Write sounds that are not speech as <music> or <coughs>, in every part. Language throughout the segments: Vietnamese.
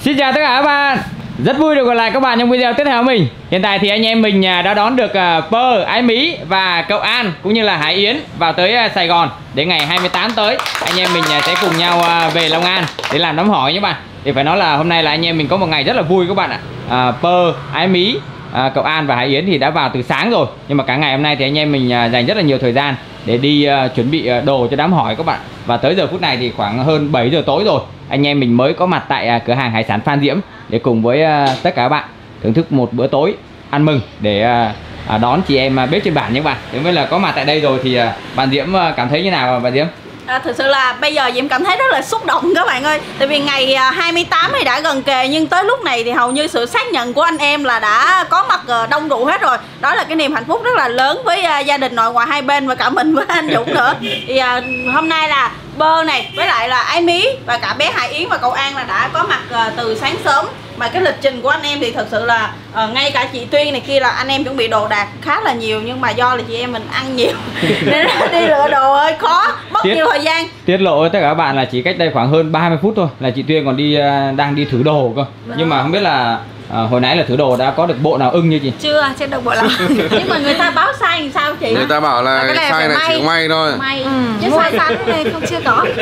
Xin chào tất cả các bạn. Rất vui được gặp lại các bạn trong video tiếp theo của mình. Hiện tại thì anh em mình à, đã đón được à, Pơ, Ái Mỹ và cậu An cũng như là Hải Yến vào tới à, Sài Gòn Đến ngày 28 tới. Anh em mình sẽ cùng nhau về Long An để làm đám hỏi nhé bạn. Thì phải nói là hôm nay là anh em mình có một ngày rất là vui các bạn ạ. À, Pơ, Ái Mỹ, à, cậu An và Hải Yến thì đã vào từ sáng rồi. Nhưng mà cả ngày hôm nay thì anh em mình dành rất là nhiều thời gian để đi uh, chuẩn bị à, đồ cho đám hỏi các bạn Và tới giờ phút này thì khoảng hơn 7 giờ tối rồi anh em mình mới có mặt tại uh, cửa hàng hải sản Phan Diễm để cùng với uh, tất cả các bạn thưởng thức một bữa tối ăn mừng để à, đón chị em bếp trên bản nhé các bạn. Thế mới là có mặt tại đây rồi thì bạn Diễm cảm thấy như nào bạn Diễm? À, thực sự là bây giờ Diễm cảm thấy rất là xúc động các bạn ơi. Tại vì ngày à, 28 thì đã gần kề Nhưng tới lúc này thì hầu như sự xác nhận của anh em là đã có mặt ờ, đông đủ hết rồi. Đó là cái niềm hạnh phúc rất là lớn với à, gia đình nội ngoại hai bên và cả mình với anh Dũng nữa. Thì à, hôm nay là bơ này với lại là ái mí và cả bé hải yến và cậu an là đã có mặt uh, từ sáng sớm. Mà cái lịch trình của anh em thì thật sự là uh, ngay cả chị tuyên này kia là anh em chuẩn bị đồ đạc khá là nhiều nhưng mà do là chị em mình ăn nhiều <laughs> nên đi lựa đồ hơi khó mất tiết, nhiều thời gian. tiết lộ với tất cả các bạn là chỉ cách đây khoảng hơn 30 phút thôi là chị tuyên còn đi uh, đang đi thử đồ cơ. Đúng. nhưng mà không biết là À, hồi nãy là thử đồ đã có được bộ nào ưng như chị? Chưa, chưa được bộ nào <laughs> Nhưng mà người ta báo sai thì sao chị? Người ta bảo là cái này sai này may. chỉ may thôi May, ừ. chứ sai sẵn thì không chưa có <laughs>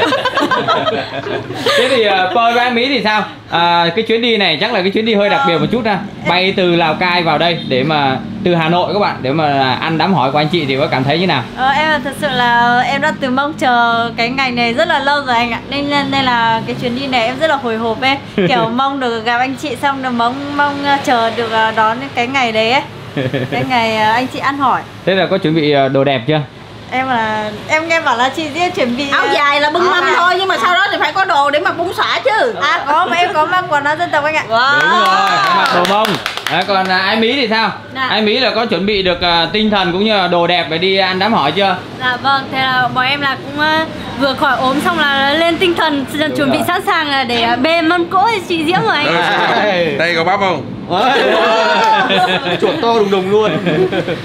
Thế thì uh, Poi với Mỹ thì sao? À, cái chuyến đi này chắc là cái chuyến đi hơi đặc biệt một chút ha Bay từ Lào Cai vào đây để mà từ Hà Nội các bạn để mà ăn đám hỏi của anh chị thì có cảm thấy như nào? Ờ, em thật sự là em đã từ mong chờ cái ngày này rất là lâu rồi anh ạ. Nên nên, nên là cái chuyến đi này em rất là hồi hộp ấy. <laughs> Kiểu mong được gặp anh chị xong rồi mong mong ờ, chờ được ờ, đón cái ngày đấy ấy. <laughs> Cái ngày ờ, anh chị ăn hỏi. Thế là có chuẩn bị đồ đẹp chưa em là em nghe bảo là chị sẽ chuẩn bị áo dài là bưng mâm thôi nhưng mà sau đó thì phải có đồ để mà bung xả chứ. À có mà em có mang quần áo dân tộc anh ạ. Wow. đúng rồi mặc đồ bông. À, còn à, ai mỹ thì sao? Dạ. ai mỹ là có chuẩn bị được uh, tinh thần cũng như là đồ đẹp để đi ăn đám hỏi chưa? Dạ vâng thế là bọn em là cũng uh, vừa khỏi ốm xong là lên tinh thần Đúng chuẩn rồi. bị sẵn sàng là để uh, bê mâm cỗ chị diễm rồi anh đây, đây có bắp không <laughs> chuột to đùng đùng luôn.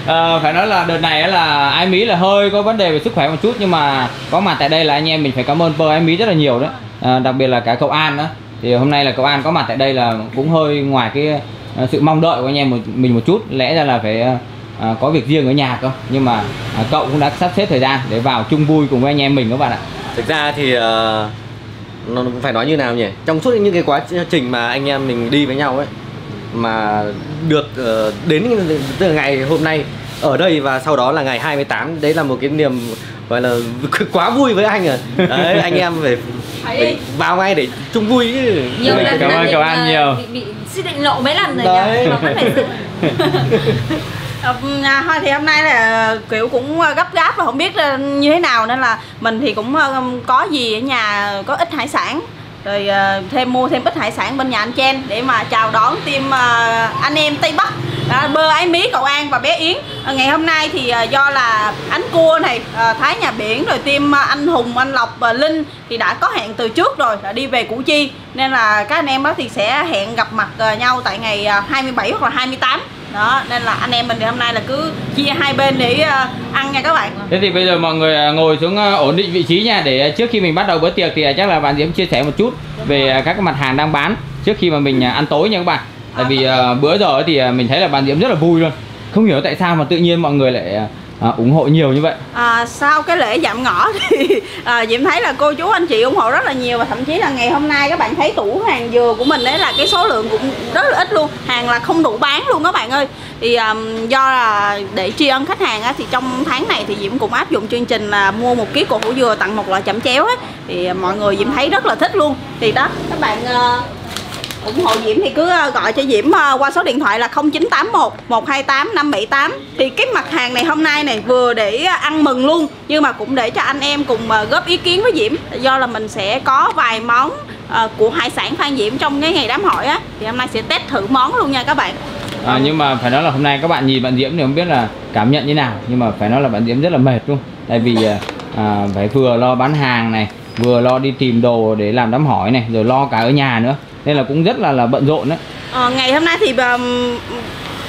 À, phải nói là đợt này là ai mỹ là hơi có vấn đề về sức khỏe một chút nhưng mà có mặt tại đây là anh em mình phải cảm ơn pơ ai mỹ rất là nhiều đó. À, đặc biệt là cả cậu an đó thì hôm nay là cậu an có mặt tại đây là cũng hơi ngoài cái uh, sự mong đợi của anh em một, mình một chút. Lẽ ra là phải uh, có việc riêng ở nhà cơ. Nhưng mà uh, cậu cũng đã sắp xếp thời gian để vào chung vui cùng với anh em mình các bạn ạ. Thực ra thì uh, nó phải nói như nào nhỉ? Trong suốt những cái quá trình mà anh em mình đi với nhau ấy mà được uh, đến từ ngày hôm nay ở đây và sau đó là ngày 28 đấy là một cái niềm gọi là <laughs> quá vui với anh à đấy anh em phải, phải vào ngay để chung vui chứ. Nhiều lần cảm ơn cậu An nhiều. bị, bị suy định lộ mấy lần rồi đấy. nhỉ mà vẫn phải <laughs> ờ, à, thì hôm nay là kiểu cũng gấp gáp và không biết như thế nào nên là mình thì cũng có gì ở nhà có ít hải sản rồi ờ, thêm mua thêm ít hải sản bên nhà anh Chen để mà chào đón team ờ, anh em Tây Bắc. À, bơ ái mí cậu An và bé Yến. À, ngày hôm nay thì à, do là ánh cua này à, Thái nhà biển rồi team à, anh Hùng anh Lộc và Linh thì đã có hẹn từ trước rồi đã đi về Củ Chi. Nên là các anh em đó thì sẽ hẹn gặp mặt à, nhau tại ngày à, 27 hoặc là 28 đó nên là anh em mình thì hôm nay là cứ chia hai bên để uh, ăn nha các bạn. Thế thì bây giờ mọi người ngồi xuống uh, ổn định vị trí nha để trước khi mình bắt đầu bữa tiệc thì chắc là bạn diễm chia sẻ một chút về uh, các mặt hàng đang bán trước khi mà mình ăn tối nha các bạn. Tại vì bữa giờ thì mình thấy là bạn diễm rất là vui luôn. Không hiểu tại sao mà tự nhiên mọi người lại à, ủng hộ nhiều như vậy. À, sau cái lễ dạm ngõ <laughs> thì à, diễm thấy là cô chú anh chị ủng hộ rất là nhiều và thậm chí là ngày hôm nay các bạn thấy tủ hàng dừa của mình đấy là cái số lượng cũng rất là ít luôn hàng là không đủ bán luôn các bạn ơi. Thì um, do là để tri ân khách hàng á, thì trong tháng này thì diễm cũng áp dụng chương trình là mua một ký cổ hủ dừa tặng một loại chẩm chéo á. Thì à, mọi người diễm thấy rất là thích luôn. Thì đó các bạn uh, ủng hộ Diễm thì cứ ờ, gọi cho Diễm ờ, qua số điện thoại là 0981 128 578 thì cái mặt hàng này hôm nay này vừa để ăn mừng luôn nhưng mà cũng để cho anh em cùng ờ, góp ý kiến với Diễm. Do là mình sẽ có vài món của hải sản Phan Diễm trong cái ngày đám hỏi á. Thì hôm nay sẽ test thử món luôn nha các bạn. À, nhưng mà phải nói là hôm nay các bạn nhìn bạn Diễm thì không biết là cảm nhận như nào nhưng mà phải nói là bạn Diễm rất là mệt luôn. Tại vì à, phải vừa lo bán hàng này vừa lo đi tìm đồ để làm đám hỏi này rồi lo cả ở nhà nữa nên là cũng rất là là bận rộn đấy. Ờ, ngày hôm nay thì um,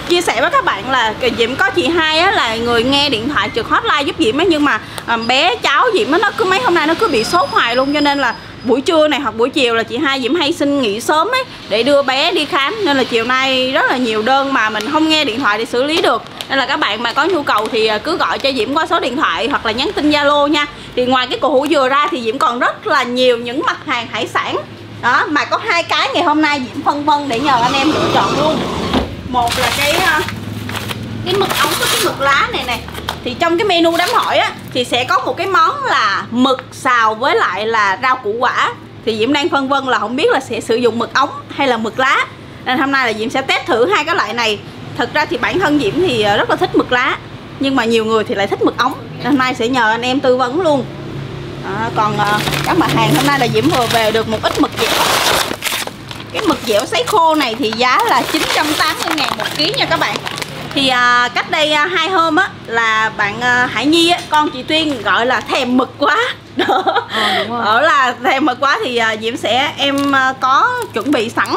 chia sẻ với các bạn là Diễm có chị hai á, là người nghe điện thoại trực hotline giúp Diễm ấy nhưng mà um, bé cháu Diễm á, nó cứ mấy hôm nay nó cứ bị sốt hoài luôn cho nên là buổi trưa này hoặc buổi chiều là chị hai diễm hay xin nghỉ sớm ấy để đưa bé đi khám. Nên là chiều nay rất là nhiều đơn mà mình không nghe điện thoại để xử lý được. Nên là các bạn mà có nhu cầu thì ờ, cứ gọi cho diễm qua số điện thoại hoặc là nhắn tin zalo nha. Thì ngoài cái cổ hủ dừa ra thì diễm còn rất là nhiều những mặt hàng hải sản đó, mà có hai cái ngày hôm nay diễm phân vân để nhờ anh em lựa chọn luôn. Một là cái ờ, cái mực ống với cái mực lá này nè. Thì trong cái menu đám hỏi á, thì sẽ có một cái món là mực xào với lại là rau củ quả. Thì Diễm đang phân vân là không biết là sẽ sử dụng mực ống hay là mực lá. Nên hôm nay là Diễm sẽ test thử hai cái loại này. Thật ra thì bản thân Diễm thì ờ, rất là thích mực lá, nhưng mà nhiều người thì lại thích mực ống. Nên hôm nay sẽ nhờ anh em tư vấn luôn à, còn à, các mặt hàng hôm nay là Diễm vừa về được một ít mực dẻo. Cái mực dẻo sấy khô này thì giá là 980 ngàn một ký nha các bạn. Thì à, cách đây à, hai hôm á là bạn à, Hải Nhi á, con chị Tuyên gọi là thèm mực quá. <laughs> Đó. Ờ, đúng rồi. ở là thèm mực quá thì à, Diễm sẽ em à, có chuẩn bị sẵn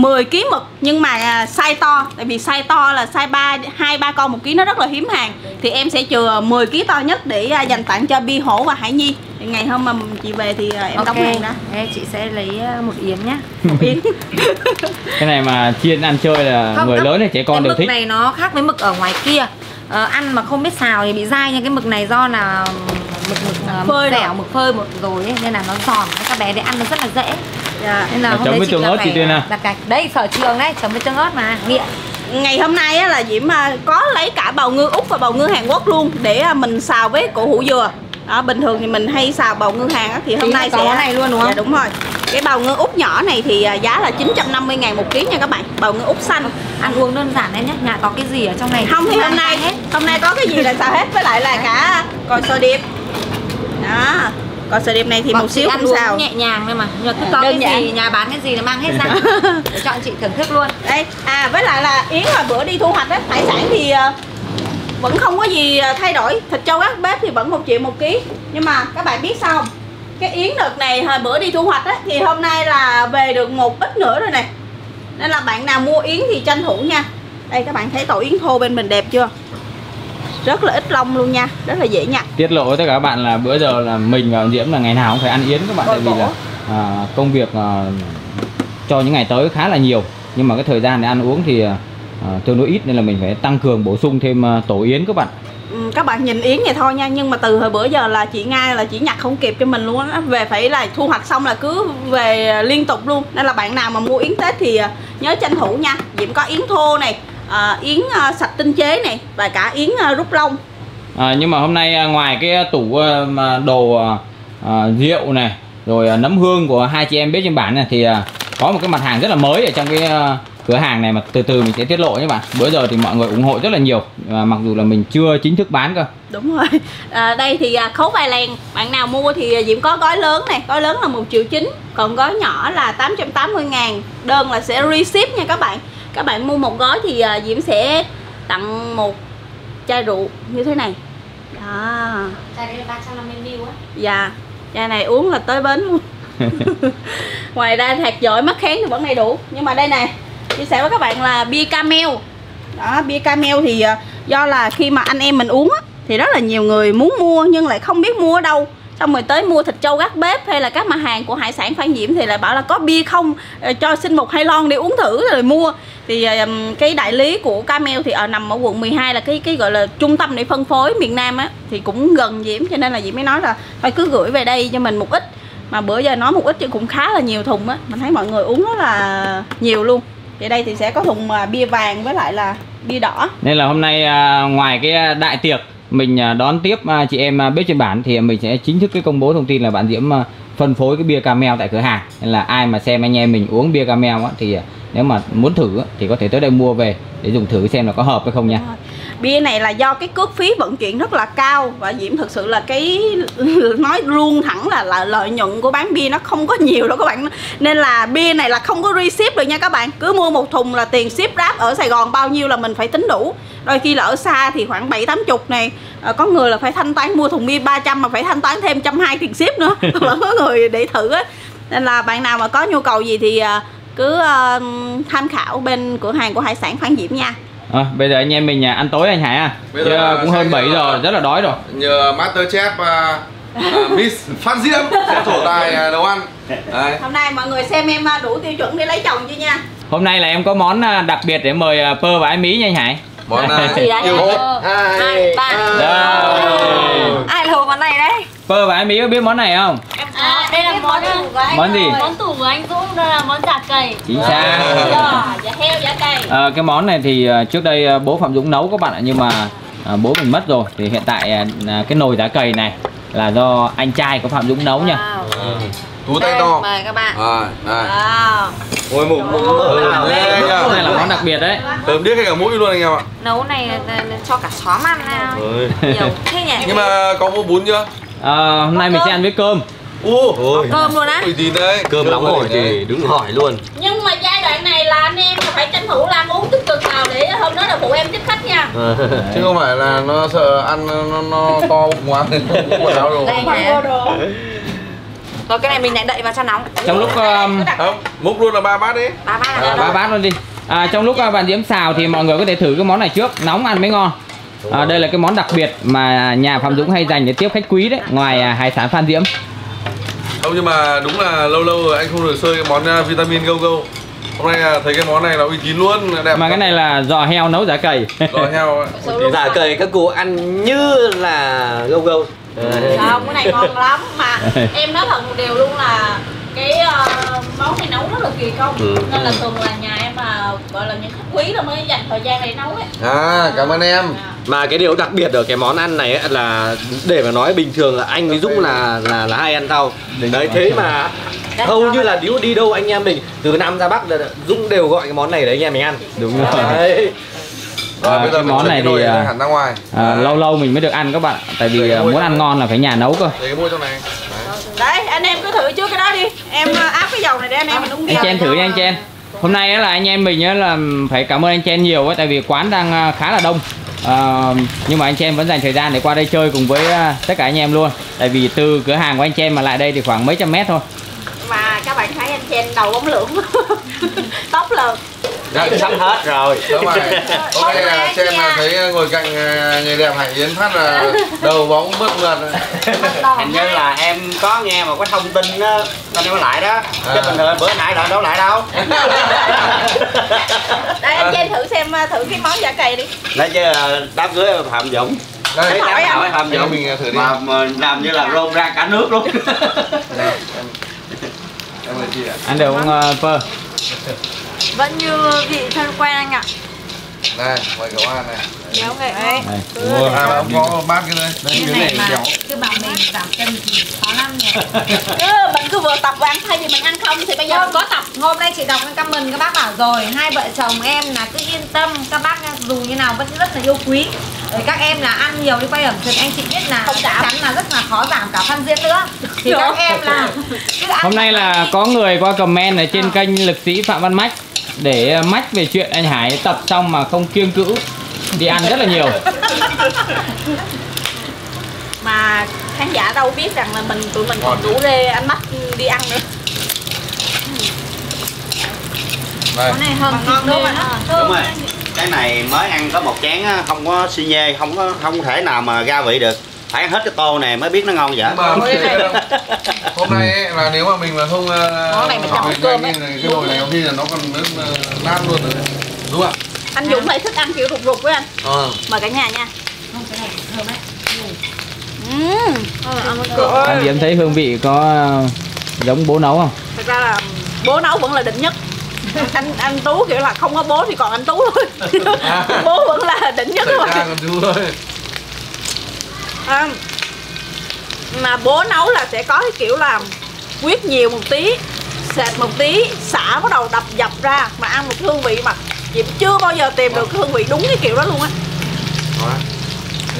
10 kg mực nhưng mà à, size to tại vì size to là size 3 2 3 con một ký nó rất là hiếm hàng. Thì em sẽ chừa 10 kg to nhất để à, dành tặng cho Bi Hổ và Hải Nhi. Thì ngày hôm mà chị về thì à, em đóng hàng đó. Đây, chị sẽ lấy một yến nhá. Yên. <laughs> <laughs> cái này mà chiên ăn chơi là người các- lớn hay trẻ con cái đều mực thích? này nó khác với mực ở ngoài kia. Ờ, ăn mà không biết xào thì bị dai nhưng cái mực này do là mực mực ờ, Phơi mực rồi. dẻo mực phơi một rồi ấy, nên là nó giòn. Các bé để ăn nó rất là dễ Dạ. nên là Mà hôm chấm với tương ớt chị Tuyên à? đặt gạch đây sở trường đấy chấm với tương ớt mà nghiện ngày hôm nay á, là Diễm à, có lấy cả bào ngư Úc và bào ngư Hàn Quốc luôn để à, mình xào với cổ hủ dừa. Đó, bình thường thì mình hay xào bào ngư Hàn á, thì hôm Tí nay có sẽ này luôn đúng không? Dạ đúng rồi. Cái bào ngư Úc nhỏ này thì à, giá là 950 ngàn một ký nha các bạn. Bào ngư Úc xanh. Ăn uống đơn giản đấy nhá nhà có cái gì ở trong này? Không thì hôm nay hết. hôm nay có cái gì là xào hết với lại là cả còi sò điệp. Đó còi sò điệp này thì Bọn một xíu uống xào nhẹ nhàng thôi mà. Nhưng mà cứ có Đơn cái gì giản. nhà bán cái gì là mang hết ra. Để <laughs> chọn chị thưởng thức luôn. Đây à với lại là yến là bữa đi thu hoạch á hải sản thì à, vẫn không có gì à, thay đổi. Thịt trâu gác bếp thì vẫn một triệu một ký. Nhưng mà các bạn biết sao không? Cái yến đợt này hồi bữa đi thu hoạch á thì hôm nay là về được một ít nữa rồi nè. Nên là bạn nào mua yến thì tranh thủ nha. Đây các bạn thấy tổ yến thô bên mình đẹp chưa rất là ít lông luôn nha rất là dễ nhặt. Tiết lộ với tất cả các bạn là bữa giờ là mình và Diễm là ngày nào cũng phải ăn yến các bạn tại vì là à, công việc à, cho những ngày tới khá là nhiều. Nhưng mà cái thời gian để ăn uống thì à, tương đối ít nên là mình phải tăng cường bổ sung thêm à, tổ yến các bạn. Ừ, các bạn nhìn yến vậy thôi nha nhưng mà từ hồi bữa giờ là chị ngay là chỉ nhặt không kịp cho mình luôn á. Về phải là thu hoạch xong là cứ về liên tục luôn. Nên là bạn nào mà mua yến tết thì à, nhớ tranh thủ nha. Diễm có yến thô này à, yến à, sạch tinh chế này và cả yến à, rút lông à, nhưng mà hôm nay à, ngoài cái tủ à, đồ à, à, rượu này rồi à, nấm hương của hai chị em bếp trên bản này thì à, có một cái mặt hàng rất là mới ở trong cái à, cửa hàng này mà từ từ mình sẽ tiết lộ nhé bạn. Bữa giờ thì mọi người ủng hộ rất là nhiều à, mặc dù là mình chưa chính thức bán cơ. Đúng rồi. À, đây thì à, khấu vài lèn bạn nào mua thì à, diễm có gói lớn này gói lớn là một triệu chín còn gói nhỏ là 880 ngàn. Đơn là sẽ reship nha các bạn các bạn mua một gói thì à, diễm sẽ tặng một chai rượu như thế này. Đó. Chai đấy là 350 ml á. Dạ, chai này uống là tới bến luôn. <laughs> Ngoài ra hạt giỏi mắc kháng thì vẫn đầy đủ. Nhưng mà đây nè, chia sẻ với các bạn là bia camel. Đó, bia camel thì à, do là khi mà anh em mình uống á, Thì rất là nhiều người muốn mua nhưng lại không biết mua ở đâu Xong rồi tới mua thịt trâu gác bếp hay là các mặt hàng của hải sản Phan Diễm Thì lại bảo là có bia không, ờ, cho xin một hai lon để uống thử rồi mua. Thì cái đại lý của Camel thì ở nằm ở quận 12 là cái cái gọi là trung tâm để phân phối miền Nam á thì cũng gần Diễm cho nên là Diễm mới nói là thôi cứ gửi về đây cho mình một ít. Mà bữa giờ nói một ít chứ cũng khá là nhiều thùng á. Mình thấy mọi người uống rất là nhiều luôn. Thì đây thì sẽ có thùng à, bia vàng với lại là bia đỏ. Nên là hôm nay à, ngoài cái à, đại tiệc mình à, đón tiếp à, chị em à, bếp trên bản thì mình sẽ chính thức cái công bố thông tin là bạn Diễm phân phối cái bia camel tại cửa hàng. Nên là ai mà xem anh em mình uống bia camel á, thì nếu mà muốn thử thì có thể tới đây mua về để dùng thử xem là có hợp hay không nha. Bia này là do cái cước phí vận chuyển rất là cao và diễm thực sự là cái <laughs> nói luôn thẳng là, là lợi nhuận của bán bia nó không có nhiều đâu các bạn. Nên là bia này là không có reship được nha các bạn. Cứ mua một thùng là tiền ship ráp ở sài gòn bao nhiêu là mình phải tính đủ. Đôi khi là ở xa thì khoảng bảy tám chục này. À, có người là phải thanh toán mua thùng bia 300 mà phải thanh toán thêm trăm hai tiền ship nữa. <laughs> Vẫn có người để thử á. Nên là bạn nào mà có nhu cầu gì thì à, cứ à, tham khảo bên cửa hàng của hải sản Phan Diễm nha à, bây giờ anh em mình à, ăn tối anh Hải à Bây Chứ giờ cũng hơn sẽ 7 nhờ- giờ rất là đói rồi Nhờ Masterchef uh, à, Miss Phan Diễm sẽ trổ tài à, nấu ăn Đấy. hôm nay mọi người xem em đủ tiêu chuẩn để lấy chồng chưa nha Hôm nay là em có món đặc biệt để mời Pơ và Ái Mỹ nha anh Hải. món Gì đấy? yêu thích hai ba Đây. ai là món này đấy Pơ và Ái Mỹ có biết món này không? em à, đây là món tủ của anh Món gì? món tủ của anh Dũng đây là món chả cầy Chính xác. dạ heo dạ cày Ờ, cái món này thì à, trước đây à, bố Phạm Dũng nấu các bạn ạ nhưng mà à, bố mình mất rồi thì hiện tại à, à, cái nồi đá cầy này là do anh trai của Phạm Dũng nấu nha. tú tay to mời các bạn à, wow. Đây lên nhá. Cái này là món đặc biệt đấy. Thơm điếc hay cả mũi luôn anh em ạ nấu này cho cả xóm ăn nào Ôi. nhiều thế nhỉ nhưng mà có mua bún chưa Ờ, hôm nay mình sẽ ăn với cơm. u Ôi. cơm luôn á. uy tín đấy Cơm nóng rồi thì đứng hỏi luôn. Nhưng mà giai đoạn này là anh em là phải tranh thủ làm uống tích cực vào để hôm đó là phụ em tiếp khách nha. <laughs> Chứ không phải là nó sợ ăn nó, nó to bụng quá không có quần áo đồ. Rồi cái này mình lại đậy vào cho nóng. Trong lúc um, không múc luôn là ba bát đi. Ba bát à, ba bát luôn đi. À, trong lúc à, bạn Diễm xào thì mọi người có thể thử cái món này trước, nóng ăn mới ngon. À, đây là cái món đặc biệt mà nhà Phạm Dũng hay dành để tiếp khách quý đấy, ngoài à, hải sản Phan Diễm. không nhưng mà đúng là lâu lâu rồi anh không được sơi cái món à, vitamin go go. Hôm nay à, thấy cái món này là uy tín luôn đẹp Mà cái này là giò heo nấu giả cầy. giò heo. Dạ <laughs> cầy các cô ăn như là gâu gâu không cái này ngon lắm mà. <laughs> Em nói thật một điều luôn là cái ờ, món này nấu rất là kỳ công Ừ. nên là thường là nhà em mà gọi là những khách quý là mới dành thời gian để nấu ấy à cảm ơn em Mà cái điều đặc biệt ở cái món ăn này ấy là để mà nói bình thường là anh với Dũng là là là hay ăn rau. Đấy thế mà hầu như là đi đi đâu anh em mình từ Nam ra Bắc là Dũng đều gọi cái món này để anh em mình ăn. Đúng rồi. Đấy. rồi À, bây giờ cái món này thì, à, hẳn ra ngoài À, lâu lâu mình mới được ăn các bạn ạ. tại vì à, muốn ăn ngon là phải nhà nấu cơ để cái trong này Đấy. anh em cứ thử trước cái đó đi. Em ờ, áp cái dầu này để anh em mình uống anh dầu. chen thử nha anh chen. Hôm nay là anh em mình là phải cảm ơn anh chen nhiều á tại vì quán đang à, khá là đông. Ờ, nhưng mà anh chen vẫn dành thời gian để qua đây chơi cùng với à, tất cả anh em luôn. Tại vì từ cửa hàng của anh chen mà lại đây thì khoảng mấy trăm mét thôi. Mà các bạn thấy anh chen đầu bóng lưỡng. <laughs> Tóc là Dạ, Sắp hết rồi. Đúng rồi. <laughs> Hôm nay là trên là thấy ngồi cạnh à, người đẹp Hải Yến phát là đầu bóng bước mượt hình như là em có nghe một cái thông tin đó anh em lại đó. Chứ À. bình thường bữa nãy là đâu lại đâu. Đây anh chen thử xem ờ, thử cái món giả cày đi. Nói chứ ờ, đám cưới phạm dũng. Đây. Hỏi hỏi phạm dũng. mình thử đi. mà, mà làm như là rôn ra cả nước luôn <laughs> Đây, em em mời chị ạ ăn được không uh, pơ vẫn như vị thân quen anh ạ. Đây mời cậu An này. Nếu nghệ. Đấy Đây. à mà ông có bát cái đây đây cái này béo cứ bảo mình giảm cân thì khó lắm nhỉ. Cứ mình cứ vừa tập và ăn thay vì mình ăn không thì bây giờ mình có tập. Hôm nay chị đọc cái comment các bác bảo rồi Hai vợ chồng em là cứ yên tâm. Các bác dù như nào vẫn rất là yêu quý Rồi các em là ăn nhiều đi quay ẩm thực Anh chị biết là Không chắc chắn là rất là khó giảm cả phân diễn nữa. Thì các em là hôm nay là có người qua comment ở trên kênh lực sĩ phạm văn mách để à, mách về chuyện anh hải tập xong mà không kiêng cữ. Đi ăn rất là nhiều. <laughs> Mà khán giả đâu biết rằng là mình tụi mình còn đủ rê anh mắt đi ăn nữa. Đây. Món này thịt ngon luôn luôn ạ. Á. đúng rồi cái này mới ăn có một chén á, không có xi nhê không có không thể nào mà gia vị được. Phải ăn hết cái tô này mới biết nó ngon vậy. Hôm nay ấy, là nếu mà mình mà không ờ, Món này mình chấm cơm ấy. thì cái nồi này có khi là nó còn nước ờ, nát luôn rồi. Đúng không? Anh Dũng lại thích ăn kiểu rụt rụt với anh. Ờ. Mời cả nhà nha. Không, cái này thơm ấy Ừm, anh diễm thấy hương vị có giống bố nấu không? Thật ra là bố nấu vẫn là đỉnh nhất <laughs> anh anh tú kiểu là không có bố thì còn anh tú thôi. <laughs> Bố vẫn là đỉnh nhất xảy rồi ra còn chú thôi. À, mà bố nấu là sẽ có cái kiểu là quyết nhiều một tí sệt một tí xả bắt đầu đập dập ra mà ăn một hương vị mà chị chưa bao giờ tìm được hương vị đúng cái kiểu đó luôn á.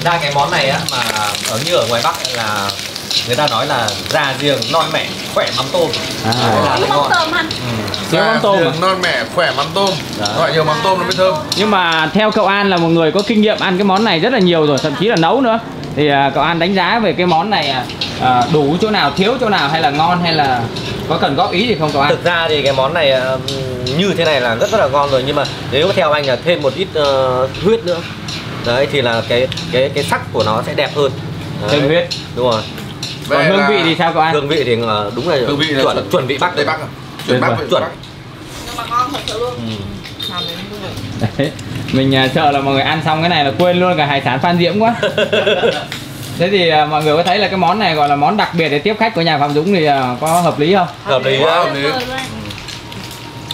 Ra cái món này á mà ở như ở ngoài Bắc là người ta nói là già giềng non mẹ khỏe mắm tôm. À. Là thiếu cái mắm ngon. tôm anh Thiếu mắm tôm à? Giường non mẹ khỏe mắm tôm Đó. gọi nhiều mắm tôm nó mới thơm nhưng mà theo cậu An là một người có kinh nghiệm ăn cái món này rất là nhiều rồi thậm chí là nấu nữa thì à, cậu An đánh giá về cái món này à, à, đủ chỗ nào thiếu chỗ nào hay là ngon hay là có cần góp ý gì không cậu An Thực ra thì cái món này như thế này là rất rất là ngon rồi nhưng mà nếu theo anh là thêm một ít ờ, huyết nữa. Đấy thì là cái cái cái sắc của nó sẽ đẹp hơn. Đấy. thêm huyết Đúng rồi. Còn Về hương là- vị thì sao cậu an hương vị thì ờ, đúng là Hương vị là chuẩn chuẩn vị bắc Tây Bắc à? Chuẩn Bắc Chuẩn. Bắc. nhưng mà ngon thật sự luôn Đấy. mình à, sợ là mọi người ăn xong cái này là quên luôn cả hải sản phan diễm quá <laughs> thế thì à, mọi người có thấy là cái món này gọi là món đặc biệt để tiếp khách của nhà phạm dũng thì có hợp lý không hợp lý Quá hợp lý.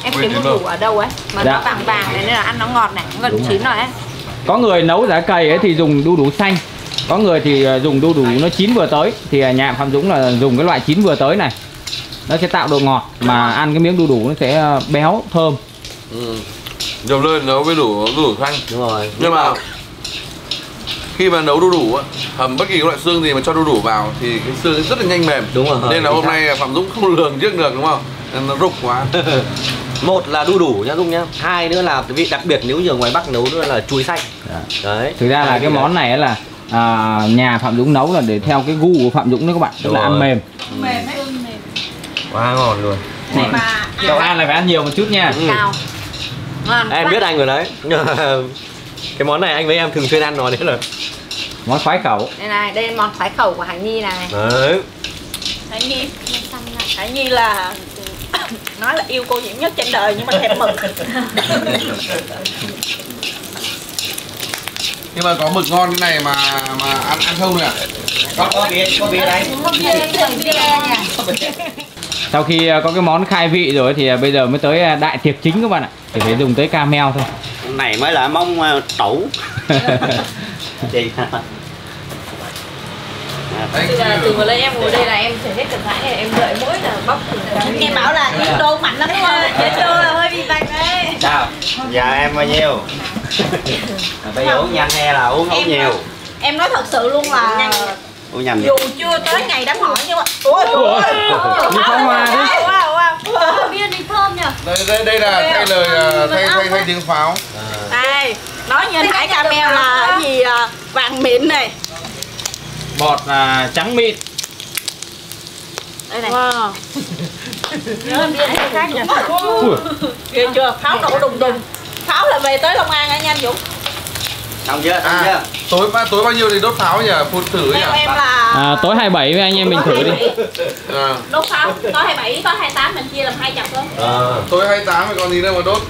em kiếm một đâu. đủ ở đâu ấy mà Dạ. nó vàng vàng này nên là ăn nó ngọt này gần chín rồi ấy có người nấu giá cầy ấy thì dùng đu đủ xanh có người thì à, dùng đu đủ nó chín vừa tới. Thì à, nhà phạm dũng là dùng cái loại chín vừa tới này. Nó sẽ tạo độ ngọt mà ăn cái miếng đu đủ nó sẽ à, béo thơm. Ừ. Dầu lên nấu với đủ đu đủ xanh đúng rồi. Nhưng mà khi mà nấu đu đủ á hầm bất kỳ cái loại xương gì mà cho đu đủ vào thì cái xương rất là nhanh mềm. Đúng rồi, nên là hôm nay phạm dũng không lường trước được đúng không? Nên nó rục quá. <laughs> Một là đu đủ nhá dung nhá. Hai nữa là cái vị đặc biệt nếu như ở ngoài bắc nấu nữa là chuối xanh. Dạ. đấy. Thực ra là cái món này là à, nhà phạm dũng nấu là để theo cái gu của phạm dũng đấy các bạn tức là ăn rồi. mềm. Mềm ấy. Quá ngon luôn. Này mà cậu ăn là phải ăn nhiều một chút nha. Ừ. ngon. Em biết anh rồi đấy. <laughs> Cái món này anh với em thường xuyên ăn nó đấy là món khoái khẩu. Đây này đây là món khoái khẩu của hải nhi này. Đấy. Hải nhi. Hải nhi là <coughs> nói là yêu cô diễm nhất trên đời nhưng mà thèm mực <laughs> nhưng mà có mực ngon cái này mà mà ăn ăn không nè? Có có bia có bia đây sau khi à, có cái món khai vị rồi thì à, bây giờ mới tới à, đại tiệc chính các bạn ạ. Thì phải dùng tới camel thôi. Này mới là mông ờ, tủ chị. Đấy, từ, từ vừa lên em ngồi đây là em sẽ hết cẩn thận này em đợi mỗi là bóc nghe bảo là chiến đô mạnh lắm đúng không? Đến đô là hơi bị bạch đấy. Sao giờ em bao nhiêu bây giờ uống nhanh hay là uống uống nhiều. em nói thật sự luôn là uống nhanh dù chưa tới ngày đám hỏi nhưng mà ủa Ủa, như pháo hoa đấy. Ờ, bia này thơm nhỉ? Đây đây đây là thay lời à, thay thay thay tiếng pháo. Đây nói như anh hải camel là cái gì à, vàng mịn này? Bọt à, trắng mịn. Đây này. Wow. nhớ bia này khác Ui, ghê chưa? Pháo nổ đùng đùng pháo là về tới long an hả nhanh dũng? Xong chưa xong à chưa? tối ba tối bao nhiêu thì đốt pháo nhỉ? Phun thử nhỉ? Em là à, tối 27 với anh em mình thử đi. à, đốt pháo. Tối 27 tối 28 mình chia làm hai chập luôn. Ờ. tối 28 thì còn gì đâu mà đốt?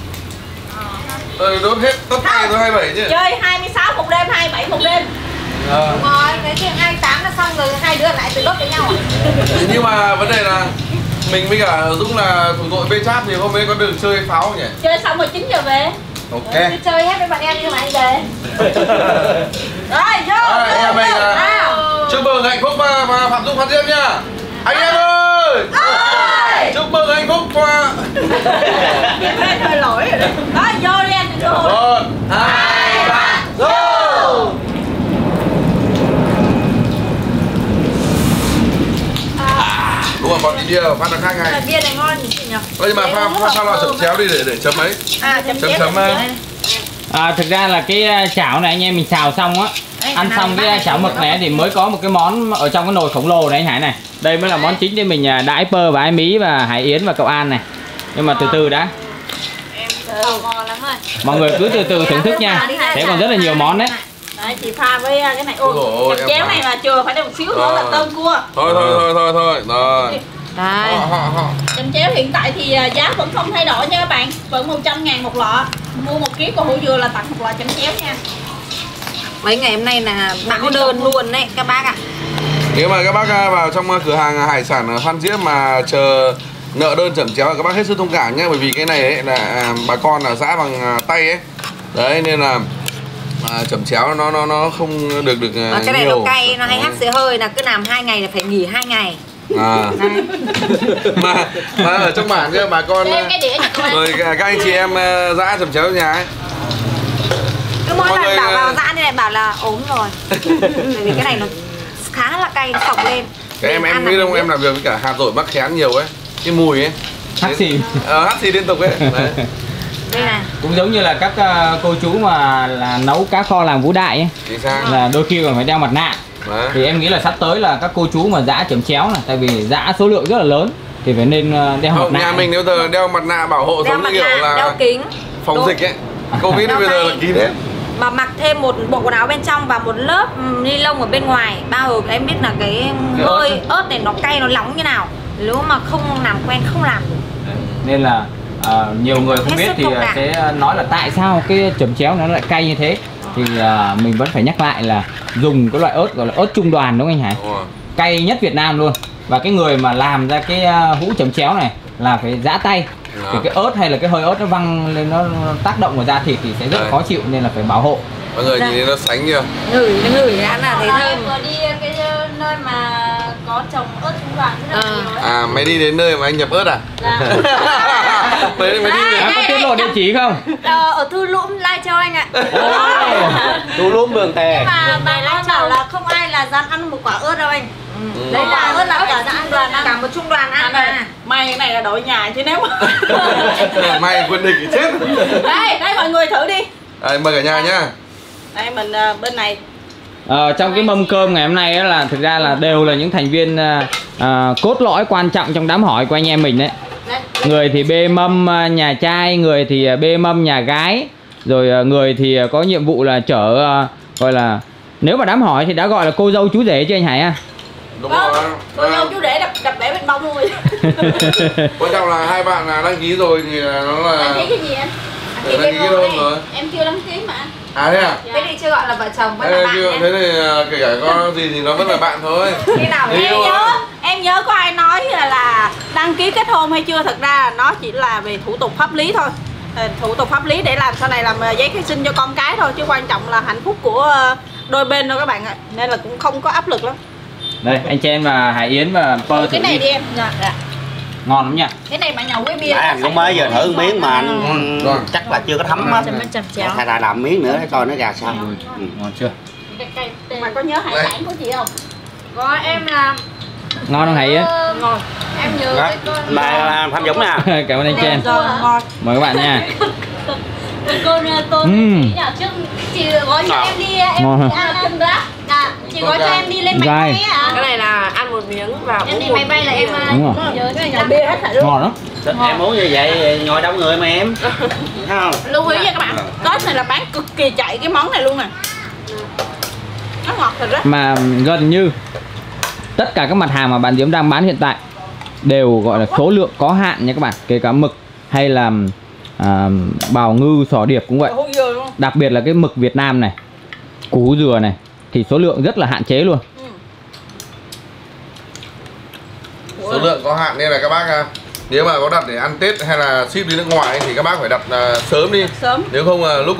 Ờ, đốt hết tất ngày tối 27 chứ. Chơi 26 một đêm 27 một đêm. À. rồi cái chuyện 28 là xong rồi hai đứa lại tự đốt với nhau à? Nhưng mà vấn đề là mình với cả Dũng là thủ tội bê cháp thì hôm nay có được chơi pháo không nhỉ? Chơi xong rồi 9 giờ về ok. Cứ chơi hết với bọn em nhưng mà anh về. <laughs> Rồi vô À, anh em mình nào. Chúc mừng hạnh phúc và, và phạm dũng phát diệm nha. Anh em ơi! Chúc mừng hạnh phúc và em hơi lỗi rồi đấy đó vô hôn một hai ba. Go đúng rồi bọn đi bia phát nó khác ngay. Bia này ngon nhỉ chị nhỉ? Ơ, nhưng mà pha pha, pha loại chấm chéo đi để để chấm ấy. À chấm chấm chấm à, thực ra là cái à, chảo này anh em mình xào xong á ăn xong cái chảo mực này thì mới có một cái món ở trong cái nồi khổng lồ này anh Hải này. Đây mới là món chính để mình à, đãi pơ và ái mí và hải yến và cậu an này. Nhưng mà từ từ đã. Mọi người cứ từ từ thưởng thức nha. Sẽ còn rất là nhiều món đấy Đấy, chị pha với à, cái này. Ôi ôi, chéo này mà chưa phải thêm một xíu nữa là tôm cua. Thôi thôi thôi thôi thôi. Rồi. Đây. Chấm chéo hiện tại thì à, giá vẫn không thay đổi nha các bạn. Vẫn 100 ngàn một lọ. Mua một ký của hủ dừa là tặng một lọ chấm chéo nha. Mấy ngày hôm nay là bão đơn luôn đấy các bác ạ. Nếu mà các bác à, vào trong à, cửa hàng hải sản Phan Diễm mà chờ nợ đơn chẩm chéo các bác hết sức thông cảm nhé bởi vì cái này ấy là à, bà con là giã bằng à, tay ấy. Đấy nên là à, chẩm chéo nó nó nó không được được à, Mà cái này nhiều. nó cay, nó hay hắt xì hơi là cứ làm hai ngày là phải nghỉ hai ngày. À. <laughs> mà mà ở trong bản kia bà con à, rồi các anh chị em à, giã chẩm chéo nhà ấy. Cứ mỗi Mọi lần người, bảo vào dã như này bảo là ốm rồi. <laughs> Bởi vì cái này nó khá là cay, nó phọc lên. Cái em em biết không? em làm việc với cả hạt dội mắc khén nhiều ấy. Cái mùi ấy. Hắc xì. Ờ, hắt xì liên tục ấy. Đấy <laughs> Đây này. Cũng giống như là các à, cô chú mà là nấu cá kho làm vũ đại ấy. Là đôi khi còn phải đeo mặt nạ. Đấy. thì em nghĩ là sắp tới là các cô chú mà giã chấm chéo này tại vì giã số lượng rất là lớn thì phải nên ờ, đeo mặt nạ. nhà mình nếu giờ đeo mặt nạ bảo hộ Đeo giống như kiểu nạ, là đeo kính. phòng Đúng. dịch ấy. Covid bây giờ là kín hết. Mà mặc thêm một bộ quần áo bên trong và một lớp ừm, ni lông ở bên ngoài. Bao rồi em biết là cái hơi ớt này nó cay nó nóng như nào. Nếu mà không làm quen không làm được. Nên là à, nhiều người không Hết biết thì à, sẽ nói là tại sao cái chấm chéo nó lại cay như thế. Thì à, mình vẫn phải nhắc lại là dùng cái loại ớt gọi là ớt trung đoàn đúng không anh Hải? Đúng rồi. cay nhất Việt Nam luôn. Và cái người mà làm ra cái hũ chấm chéo này là phải giã tay. Đó. thì cái ớt hay là cái hơi ớt nó văng lên nó tác động vào da thịt thì sẽ rất Đấy. khó chịu nên là phải bảo hộ. Mọi người nhìn thấy nó sánh chưa? Ngửi nó ngửi ăn là thấy thơm. em vừa đi cái nơi mà có trồng ớt trung đoàn rất là Ờ. nhiều ấy. à mày đi đến nơi mà anh nhập ớt à? Dạ. mày <laughs> mày đi à, có tiết lộ địa chỉ không? Ờ, ở Thư Lũng Lai Châu anh ạ. Tú lúm mường tè. Mà bà nói bảo là không ai là dám ăn một quả ớt đâu anh. Ừ. đấy là ớt là cả trung đoàn ăn. cả một trung đoàn ăn này mà. may cái này là đội nhà chứ nếu mà <laughs> mày quân địch thì chết. Đây đây mọi người thử đi. Đây mời cả nhà nhá. Đây mình ờ, bên này Ờ, trong cái mâm cơm ngày hôm nay á là thực ra là đều là những thành viên à, à, cốt lõi quan trọng trong đám hỏi của anh em mình đấy. Người thì bê mâm à, nhà trai người thì à, bê mâm nhà gái rồi à, người thì à, có nhiệm vụ là chở à, gọi là nếu mà đám hỏi thì đã gọi là cô dâu chú rể chứ anh Hải à đúng Vâng, rồi cô À, dâu chú để đập đập bể bên bông luôn rồi. <laughs> Quan trọng là hai bạn là đăng ký rồi thì là nó là đăng ký cái gì anh đăng ký cái đơn rồi. Em chưa đăng ký mà à thế à? Thế chưa gọi là vợ chồng vẫn là bạn chưa, thế thì à, kể cả có gì thì nó vẫn là bạn thôi. <laughs> Thế nào em nhớ à? em nhớ có ai nói là, là đăng ký kết hôn hay chưa? Thật ra nó chỉ là về thủ tục pháp lý thôi. Ờ, thủ tục pháp lý để làm sau này làm ờ, giấy khai sinh cho con cái thôi chứ quan trọng là hạnh phúc của ờ, đôi bên thôi các bạn ạ. Nên là cũng không có áp lực lắm. Đây anh Chen và Hải Yến và Pơ thử cái này đi. đi em. Dạ. Ngon lắm nha. Cái này mà nhậu với bia anh cũng mới giờ thử miếng mà anh Rồi. chắc là chưa có thấm á. Chấm chéo hay là làm miếng nữa để coi nó ra sao Ừ. ngon chưa? Mà có nhớ hải sản của chị không? Có em là ngon không Hải Yến ngon. Em nhớ Đó. cái con mà Phạm Dũng nè. <laughs> Cảm ơn anh Chen rồi ngon. Mời các bạn nha <laughs> con con Ừm. chị nhỏ trước chị gói cho em đi em Ngon hả? đi ăn chân đó dạ chị gói cho em đi lên máy bay ạ. Cái này là ăn một miếng và em đi máy bay là em Đúng rồi. nhớ cái nhậu bia hết rồi ngon lắm. Em muốn như vậy ngồi đông người mà em. <laughs> Thấy không? Lưu ý nha các bạn. Tết này là bán cực kỳ chạy cái món này luôn nè nó ngọt thật đó. Mà gần như tất cả các mặt hàng mà bạn Diễm đang bán hiện tại đều gọi là số lượng có hạn nha các bạn. Kể cả mực hay là à, bào ngư sò điệp cũng vậy. Đặc biệt là cái mực Việt Nam này cú dừa này thì số lượng rất là hạn chế luôn. Số lượng có hạn nên là các bác à, nếu mà có đặt để ăn tết hay là ship đi nước ngoài thì các bác phải đặt à, sớm đi. Sớm. Nếu không là lúc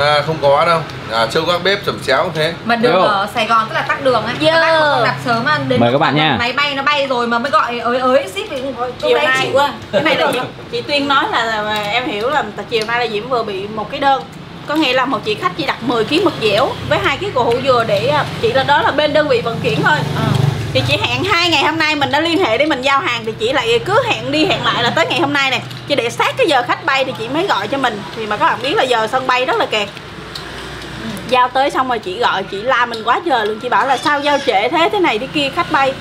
à, à, không có đâu. À, châu các bếp chẩm chéo thế. Mà đường Được không? ở Sài Gòn tức là tắc đường ấy. Dạ. các bác không đặt sớm mà đến Mời các bạn nha. máy bay nó bay rồi mà mới gọi ới ới ship thì chiều đấy nay. chịu quá. Cái này là gì chị tuyên nói là, là em hiểu là chiều nay là diễm vừa bị một cái đơn. Có nghĩa là một chị khách chỉ đặt 10 kg mực dẻo với hai kg củ hủ dừa để à, chỉ là đó là bên đơn vị vận chuyển thôi thì chị hẹn hai ngày hôm nay mình đã liên hệ để mình giao hàng, thì chị lại cứ hẹn đi hẹn lại là tới ngày hôm nay này. Chỉ để sát cái giờ khách bay thì chị mới gọi cho mình. Thì mà các bạn biết là giờ sân bay rất là kẹt. Giao tới xong rồi chị gọi, chị la mình quá trời luôn. Chị bảo là sao giao trễ thế thế này thế kia khách bay.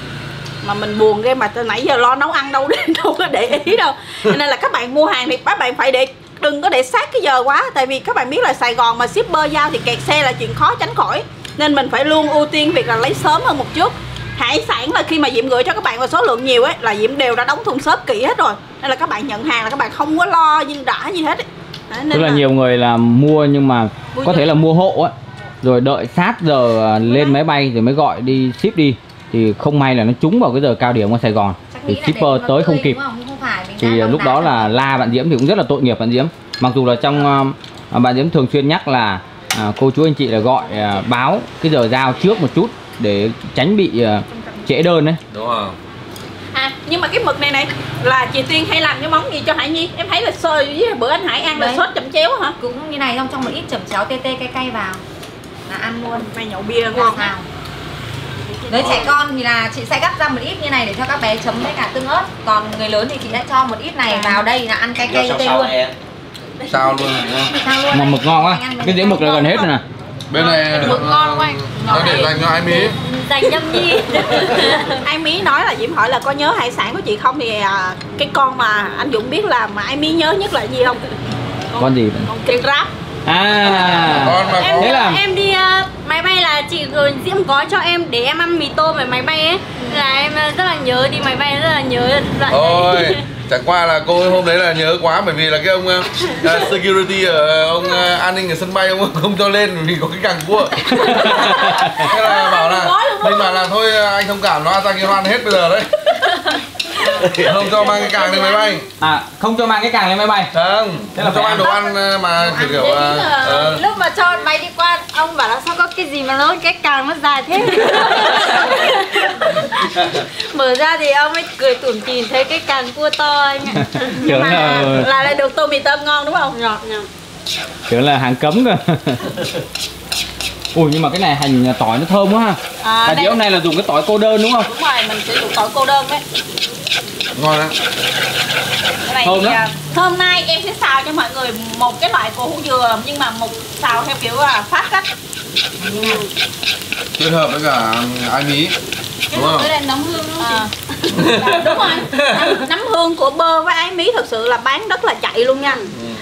Mà mình buồn ghê, mà từ nãy giờ lo nấu ăn đâu để <laughs> đâu có để ý đâu. Nên là các bạn mua hàng thì các bạn phải để đừng có để sát cái giờ quá. Tại vì các bạn biết là Sài Gòn mà shipper giao thì kẹt xe là chuyện khó tránh khỏi. Nên mình phải luôn ưu tiên việc là lấy sớm hơn một chút hải sản là khi mà diễm gửi cho các bạn và số lượng nhiều ấy là diễm đều đã đóng thùng xốp kỹ hết rồi. Nên là các bạn nhận hàng là các bạn không có lo dinh đả gì hết ấy. Đấy, nên tức là nhiều người là mua nhưng mà Mua có thể là mua hộ á rồi đợi sát giờ lên máy bay rồi mới gọi đi ship đi. Thì không may là nó trúng vào cái giờ cao điểm của Sài Gòn. Chắc thì là shipper tới không kịp. không? Không thì lúc đó là la bạn Diễm thì cũng rất là tội nghiệp bạn Diễm. Mặc dù là trong à, bạn Diễm thường xuyên nhắc là à, cô chú anh chị là gọi à, báo cái giờ giao trước một chút để tránh bị à, trễ đơn đấy đúng rồi. À, nhưng mà cái mực này này là chị Tuyên hay làm cái món gì cho Hải Nhi? Em thấy là sơ với bữa anh Hải ăn là Đấy. sốt chấm chéo hả? cũng như này xong trong một ít chẩm chéo tê tê cay cay vào. Là ăn luôn. Mày nhậu bia ngon nào Với trẻ con thì là chị sẽ gắp ra một ít như này để cho các bé chấm với cả tương ớt. Còn người lớn thì chị sẽ cho một ít này vào đây là ăn cay cay tê sao luôn. em? <laughs> Sao luôn Sao luôn mà đấy. mực ngon quá. Cái dĩa mực là gần hết rồi nè bên này Mực ngon quá. nó để dành cho ai mí. Dành nhâm nhi Ai Mí nói là Diễm hỏi là có nhớ hải sản của chị không? Thì à, cái con mà anh Dũng biết là mà Ai Mí nhớ nhất là gì không? con gì? Con cây ráp à. Con mà em Thế là- em đi ờ, máy bay là chị gửi diễm có cho em để em ăn mì tôm ở máy bay ấy. Là em ờ, rất là nhớ đi máy bay rất là nhớ đoạn Ôi, đấy <laughs> chẳng qua là cô hôm đấy là nhớ quá bởi vì là cái ông uh, uh, security ở ông uh, an ninh ở sân bay ông không cho lên vì có cái càng cua. Thế là bảo là mình bảo là thôi uh, anh thông cảm nó ra cái loan hết bây giờ đấy. <laughs> <laughs> không cho mang cái càng lên máy bay. à không cho mang cái càng lên máy bay. Không, Thế là cho mang đồ ăn uh, mà kiểu kiểu uh, ờ, lúc mà cho máy đi qua ông bảo là sao có cái gì mà nó cái càng nó dài thế? <laughs> Mở ra thì ông ấy cười tủm tỉm thấy cái càng cua to anh ạ. <laughs> Tưởng là là lại được tô mì tôm ngon đúng không? Dạ. tưởng là hàng cấm cơ. Ui nhưng mà cái này hành tỏi nó thơm quá ha. À, đây- chị hôm nay là dùng cái tỏi cô đơn đúng không? Đúng rồi mình sử dụng tỏi cô đơn đấy ngon này Thơm lắm. à, hôm nay em sẽ xào cho mọi người một cái loại củ hủ dừa nhưng mà một xào theo kiểu à, pháp cách Kết hợp với cả ai mí. Đúng không? đây nấm hương đúng không chị? đúng rồi nấm, nấm hương của bơ với ái mí thực sự là bán rất là chạy luôn nha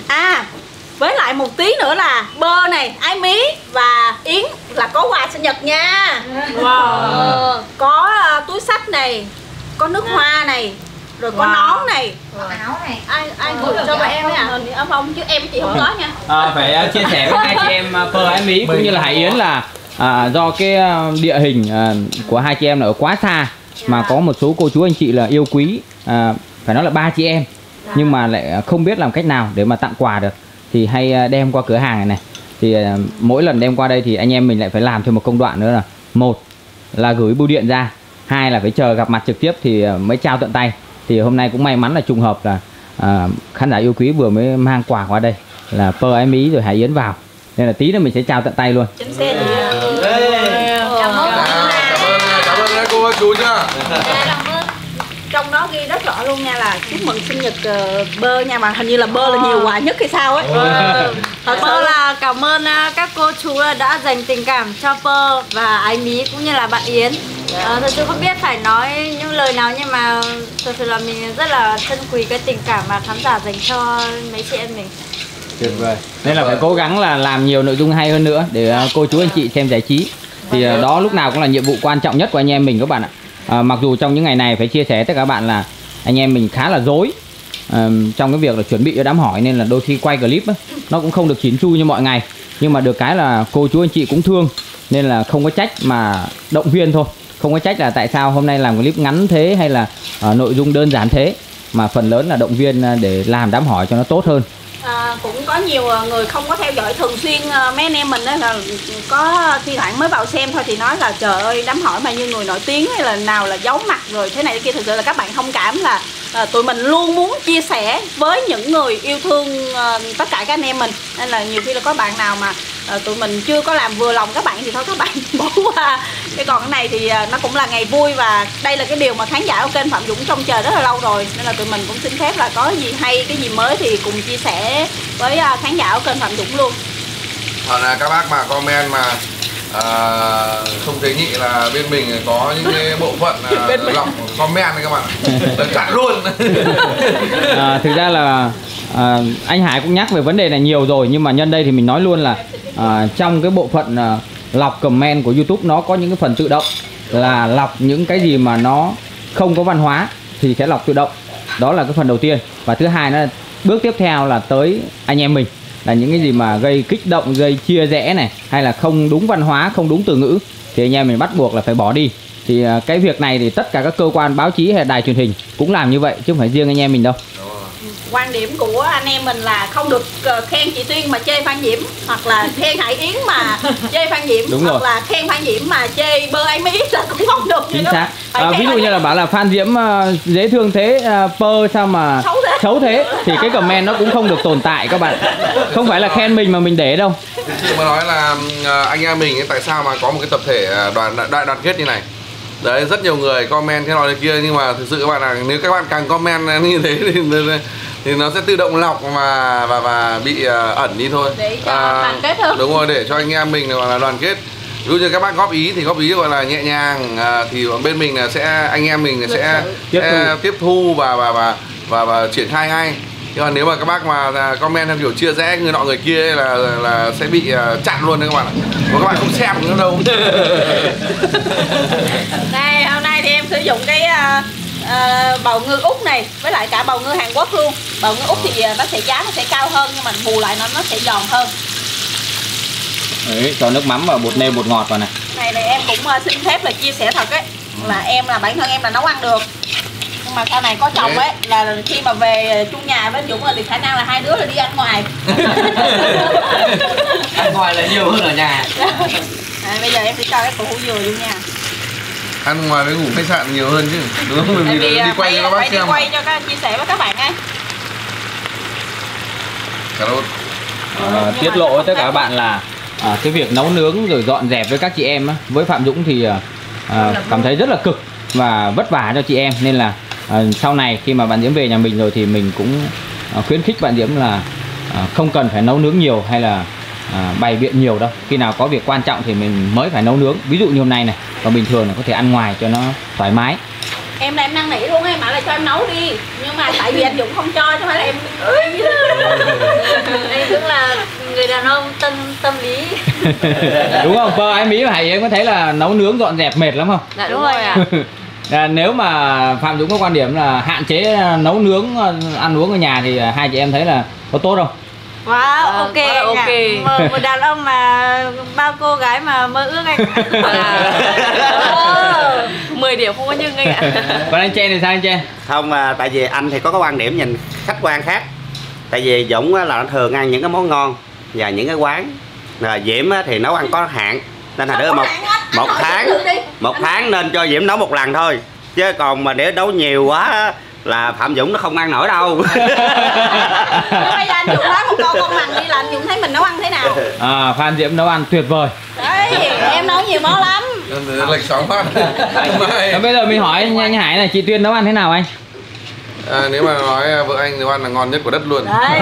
à với lại một tí nữa là bơ này ái mí và yến là có quà sinh nhật nha wow Ờ, có à, túi sách này có nước hoa này rồi có nón này. Áo này. Ai ai gửi cho bọn em ấy à? Ông không chứ em với chị không có nha. À, phải à, chia sẻ với hai chị em à, Pơ Ái Mỹ cũng như là Hải Yến là à, do cái à, địa hình à, của hai chị em là ở quá xa mà có một số cô chú anh chị là yêu quý à, phải nói là ba chị em. Nhưng mà lại không biết làm cách nào để mà tặng quà được. Thì hay đem qua cửa hàng này này. Thì à, mỗi lần đem qua đây thì anh em mình lại phải làm thêm một công đoạn nữa là một là gửi bưu điện ra hai là phải chờ gặp mặt trực tiếp thì mới trao tận tay thì hôm nay cũng may mắn là trùng hợp là à, khán giả yêu quý vừa mới mang quà qua đây là Pơ Ái Mỹ rồi Hải Yến vào. Nên là tí nữa mình sẽ trao tận tay luôn. Chính chị cảm ơn cảm ơn cảm ơn các cô chú nhá. trong đó ghi rất rõ luôn nha là chúc mừng sinh nhật ờ, bơ nha mà hình như là bơ là nhiều quà nhất hay sao ấy. Ờ, thật sự. là cảm ơn à, các cô chú đã dành tình cảm cho Pơ và Ái Mí cũng như là bạn Yến. Ờ, Thật sự không biết phải nói những lời nào nhưng mà thật sự là mình rất là trân quý cái tình cảm mà khán giả dành cho mấy chị em mình. Tuyệt vời. Nên là phải cố gắng là làm nhiều nội dung hay hơn nữa để à, cô chú anh chị xem giải trí. Thì à, đó lúc nào cũng là nhiệm vụ quan trọng nhất của anh em mình các bạn ạ. À, mặc dù trong những ngày này phải chia sẻ tất cả các bạn là anh em mình khá là dối. À, trong cái việc là chuẩn bị cho đám hỏi nên là đôi khi quay clip ấy, nó cũng không được chín chu như mọi ngày. Nhưng mà được cái là cô chú anh chị cũng thương nên là không có trách mà động viên thôi. Không có trách là tại sao hôm nay làm clip ngắn thế hay là uh, nội dung đơn giản thế mà phần lớn là động viên ờ, để làm đám hỏi cho nó tốt hơn cũng có nhiều ờ, người không có theo dõi thường xuyên ờ, mấy anh em mình đó là có thi thoảng mới vào xem thôi thì nói là, trời ơi, đám hỏi mà như người nổi tiếng hay là nào là giấu mặt rồi thế này thế kia. Thực sự là các bạn thông cảm là à, tụi mình luôn muốn chia sẻ với những người yêu thương à, tất cả các anh em mình. Nên là nhiều khi là có bạn nào mà à, tụi mình chưa có làm vừa lòng các bạn thì thôi các bạn <laughs> bỏ qua. Cái còn cái này thì à, nó cũng là ngày vui và đây là cái điều mà khán giả của kênh Phạm Dũng trông chờ rất là lâu rồi. Nên là tụi mình cũng xin phép là có gì hay cái gì mới thì cùng chia sẻ với à, khán giả của kênh Phạm Dũng luôn. Hoặc là các bác mà comment mà à, không thấy nhị là bên mình có những cái bộ phận à, <laughs> lọc comment này các bạn. Chặn luôn. <laughs> À, thực ra là à, anh Hải cũng nhắc về vấn đề này nhiều rồi nhưng mà nhân đây thì mình nói luôn là à, trong cái bộ phận à, lọc comment của YouTube nó có những cái phần tự động là lọc những cái gì mà nó không có văn hóa thì sẽ lọc tự động. Đó là cái phần đầu tiên. Và thứ hai nó là bước tiếp theo là tới anh em mình là những cái gì mà gây kích động, gây chia rẽ này, hay là không đúng văn hóa, không đúng từ ngữ, thì anh em mình bắt buộc là phải bỏ đi. Thì à, cái việc này thì tất cả các cơ quan báo chí hay đài truyền hình cũng làm như vậy, chứ không phải riêng anh em mình đâu quan điểm của anh em mình là không được ờ, khen chị Tuyên mà chê Phan Diễm hoặc là khen Hải Yến mà <laughs> chê Phan Diễm Đúng hoặc rồi. là khen Phan Diễm mà chê bơ anh Mỹ là cũng không được chính xác. À, ví dụ như là bảo là Phan Diễm à, dễ thương thế pơ sao mà Xấu thế. xấu thế thì cái comment nó cũng không được tồn tại các bạn. Không phải là khen mình mà mình để đâu. Thực sự mà nói là anh em mình ấy, tại sao mà có một cái tập thể đoàn đại đoàn kết như này? Đấy rất nhiều người comment thế này thế kia nhưng mà thực sự các bạn là nếu các bạn càng comment như thế thì, thì nó sẽ tự động lọc mà và và bị à, ẩn đi thôi. Để cho đoàn kết hơn. đúng rồi để cho anh em mình gọi là đoàn kết. Ví dụ như các bác góp ý thì góp ý gọi là nhẹ nhàng à, thì bên mình là sẽ anh em mình sẽ Tiếp sẽ thu. tiếp thu và và và và, và triển khai ngay. Nhưng mà nếu mà các bác mà à, comment theo kiểu chia rẽ người nọ người kia ấy là là sẽ bị à, chặn luôn đấy các bạn ạ. Mà các bạn không xem nữa đâu. <laughs> Đây hôm nay thì em sử dụng cái à, à, bầu ngư úc này với lại cả bầu ngư hàn quốc luôn. Bầu ngư úc thì à, nó sẽ giá nó sẽ cao hơn nhưng mà bù lại nó nó sẽ giòn hơn. Đấy, cho nước mắm và bột nêm bột ngọt vào này. Này này em cũng à, xin phép là chia sẻ thật ấy là em là bản thân em là nấu ăn được. Nhưng mà sau này có chồng ấy là khi mà về chung nhà với Dũng thì khả năng là hai đứa là đi ăn ngoài. <laughs> Ăn ngoài là nhiều hơn ở nhà. <laughs> À, bây giờ em sẽ cho cái củ hủ dừa vô nha ăn ngoài với ngủ khách sạn nhiều hơn chứ đúng không? Tại bởi vì vì là đi à, quay phải, cho các bác phải đi xem quay cho các chia sẻ với các bạn ấy cà rốt. À, tiết lộ với tất cả các bạn là à, cái việc nấu nướng rồi dọn dẹp với các chị em á, với Phạm Dũng thì à, à, cảm thấy rất là cực và vất vả cho chị em. Nên là à, sau này khi mà bạn Diễm về nhà mình rồi thì mình cũng à, khuyến khích bạn Diễm là à, không cần phải nấu nướng nhiều hay là à, bày biện nhiều đâu. Khi nào có việc quan trọng thì mình mới phải nấu nướng. Ví dụ như hôm nay này còn bình thường là có thể ăn ngoài cho nó thoải mái. Em là em năn nỉ luôn em bảo là cho em nấu đi. Nhưng mà tại vì anh Dũng không cho chứ không phải là em anh cũng là người đàn ông tâm tâm lý. <laughs> Đúng không? Vợ anh Mỹ và Hải Yến có thấy là nấu nướng dọn dẹp mệt lắm không? Dạ đúng rồi ạ. <laughs> À, nếu mà Phạm Dũng có quan điểm là hạn chế à, nấu nướng à, ăn uống ở nhà thì hai chị em thấy là có tốt không? Wow, Vâng, ok quá là ok. Một, một đàn ông mà bao cô gái mà mơ ước anh. <laughs> À. <laughs> 10 điểm không có nhưng anh ạ. <laughs> Còn anh Chen thì sao anh Chen? không à, tại vì anh thì có cái quan điểm nhìn khách quan khác. Tại vì Dũng á, là anh thường ăn những cái món ngon và những cái quán. Rồi Diễm á, thì nấu ăn có hạn nên thành ra một một tháng một tháng nên cho Diễm nấu một lần thôi. Chứ còn mà để nấu nhiều quá là Phạm Dũng nó không ăn nổi đâu <laughs> bây giờ anh Dũng nói một câu công bằng đi là anh Dũng thấy mình nấu ăn thế nào À, Phan Diễm nấu ăn tuyệt vời. đấy em nấu nhiều món lắm phát Mai. À, bây giờ mình hỏi anh, anh Hải này chị Tuyên nấu ăn thế nào anh? à, nếu mà nói à, vợ anh nấu ăn là ngon nhất của đất luôn đấy. <laughs>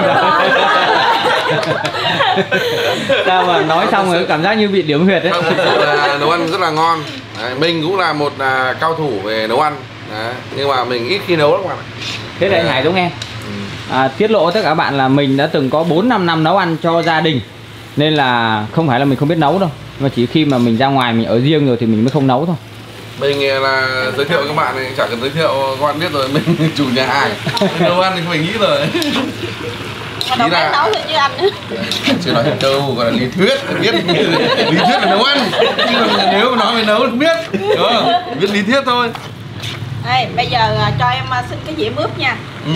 Sao mà nói xong rồi cảm giác như bị điểm huyệt đấy. Không, là nấu ăn rất là ngon Đấy, mình cũng là một à, cao thủ về nấu ăn Đấy, nhưng mà mình ít khi nấu lắm các bạn ạ. Thế là anh Hải giống em. À, tiết lộ tất cả các bạn là mình đã từng có 4 5 năm nấu ăn cho gia đình. Nên là không phải là mình không biết nấu đâu. Mà chỉ khi mà mình ra ngoài mình ở riêng rồi thì mình mới không nấu thôi. mình à, là giới thiệu các bạn này chả cần giới thiệu các bạn biết rồi <laughs> mình chủ nhà hàng nấu ăn thì mình nghĩ rồi. Mà đâu Ý là- nấu thôi chứ anh chưa nói hết câu gọi là lý thuyết biết. Lý thuyết là nấu ăn. Chứ còn nếu mà nói về nấu thì không biết. Đúng không? Biết lý thuyết thôi đây bây giờ à, cho em à, xin cái dĩa mướp nha. Ừ.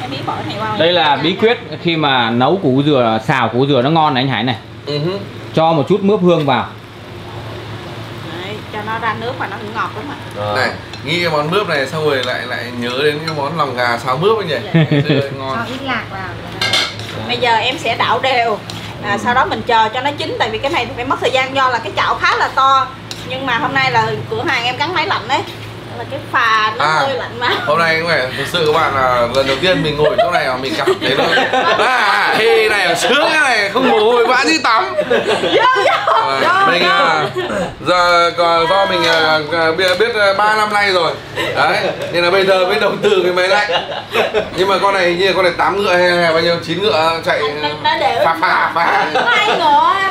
em biết bỏ này vào Đây là bí quyết khi mà nấu củ dừa, xào củ dừa nó ngon này anh Hải này. Ừ hứ. Cho một chút mướp hương vào. Đấy, cho nó ra nước mà nó cũng ngọt lắm ạ? Này nghĩ cái món mướp này xong rồi lại lại nhớ đến cái món lòng gà xào mướp anh nhỉ? Ngày xưa ngon. Cho ít lạc vào. Bây giờ em sẽ đảo đều. À, sau đó mình chờ cho nó chín tại vì cái này thì phải mất thời gian do là cái chảo khá là to. Nhưng mà hôm nay là cửa hàng em gắn máy lạnh đấy là cái phà nó À. hơi lạnh mà. hôm nay cũng phải thực sự các bạn là lần đầu tiên mình ngồi chỗ này mà mình cảm thấy nó <laughs> à ê này là sướng cái này không mồ hôi vã đi tắm. À, mình à, giờ còn do mình à, à, biết biết à, ba năm nay rồi. Đấy nên là bây giờ mới đầu tư cái máy lạnh. Nhưng mà con này như con này tám ngựa hay, hay bao nhiêu? Chín ngựa chạy phà phà phà.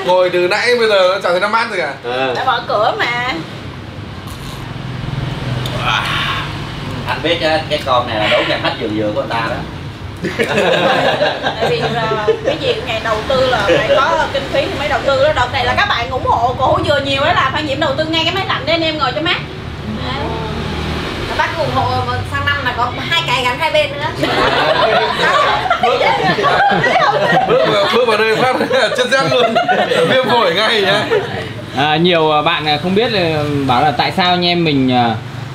Ngồi từ nãy bây giờ nó chẳng thấy nó mát rồi cả. Đã mở cửa mà anh biết á, cái con này là đấu nhà khách vừa vừa của người ta đó. Tại vì là cái gì ngày đầu tư là phải có kinh phí thì mới đầu tư. Đó đợt này là các bạn ủng hộ cổ hủ dừa nhiều ấy là phan diễm đầu tư ngay cái máy lạnh để anh em ngồi cho mát. Bác ủng hộ mà sang năm là có hai cái gắn hai bên nữa. <laughs> Bước vào, bước vào đây phát <laughs> chất rét luôn. Viêm phổi ngay nhá. À, nhiều à, bạn à, không biết là bảo là tại sao anh em mình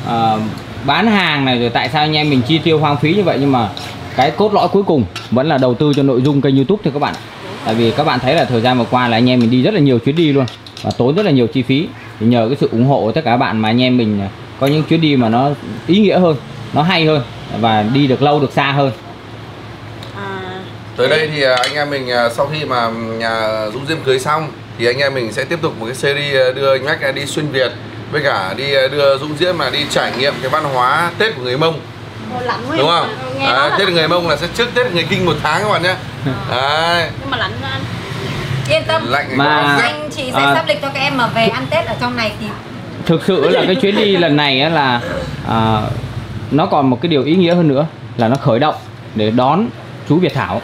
à, bán hàng này rồi tại sao anh em mình chi tiêu hoang phí như vậy nhưng mà cái cốt lõi cuối cùng vẫn là đầu tư cho nội dung kênh youtube thôi các bạn. Ạ. tại vì các bạn thấy là thời gian vừa qua là anh em mình đi rất là nhiều chuyến đi luôn và tốn rất là nhiều chi phí. Thì nhờ cái sự ủng hộ của tất cả các bạn mà anh em mình à, có những chuyến đi mà nó ý nghĩa hơn nó hay hơn và đi được lâu được xa hơn. À, tới đây thì à, anh em mình à, sau khi mà nhà Dũng Diêm cưới xong thì anh em mình sẽ tiếp tục một cái series đưa anh à, đi xuyên Việt với cả đi à, đưa Dũng Diễm là đi trải nghiệm cái văn hóa Tết của người Mông. Đúng không? Là Tết người Mông là sẽ trước Tết người Kinh một tháng các bạn nhé. Đấy. Nhưng mà lạnh anh Yên tâm. Lạnh Mà-. Anh chị sẽ À. sắp lịch cho các em mà về ăn Tết ở trong này thì thực sự là cái chuyến đi <laughs> lần này á là à, nó còn một cái điều ý nghĩa hơn nữa là nó khởi động để đón chú Việt Thảo.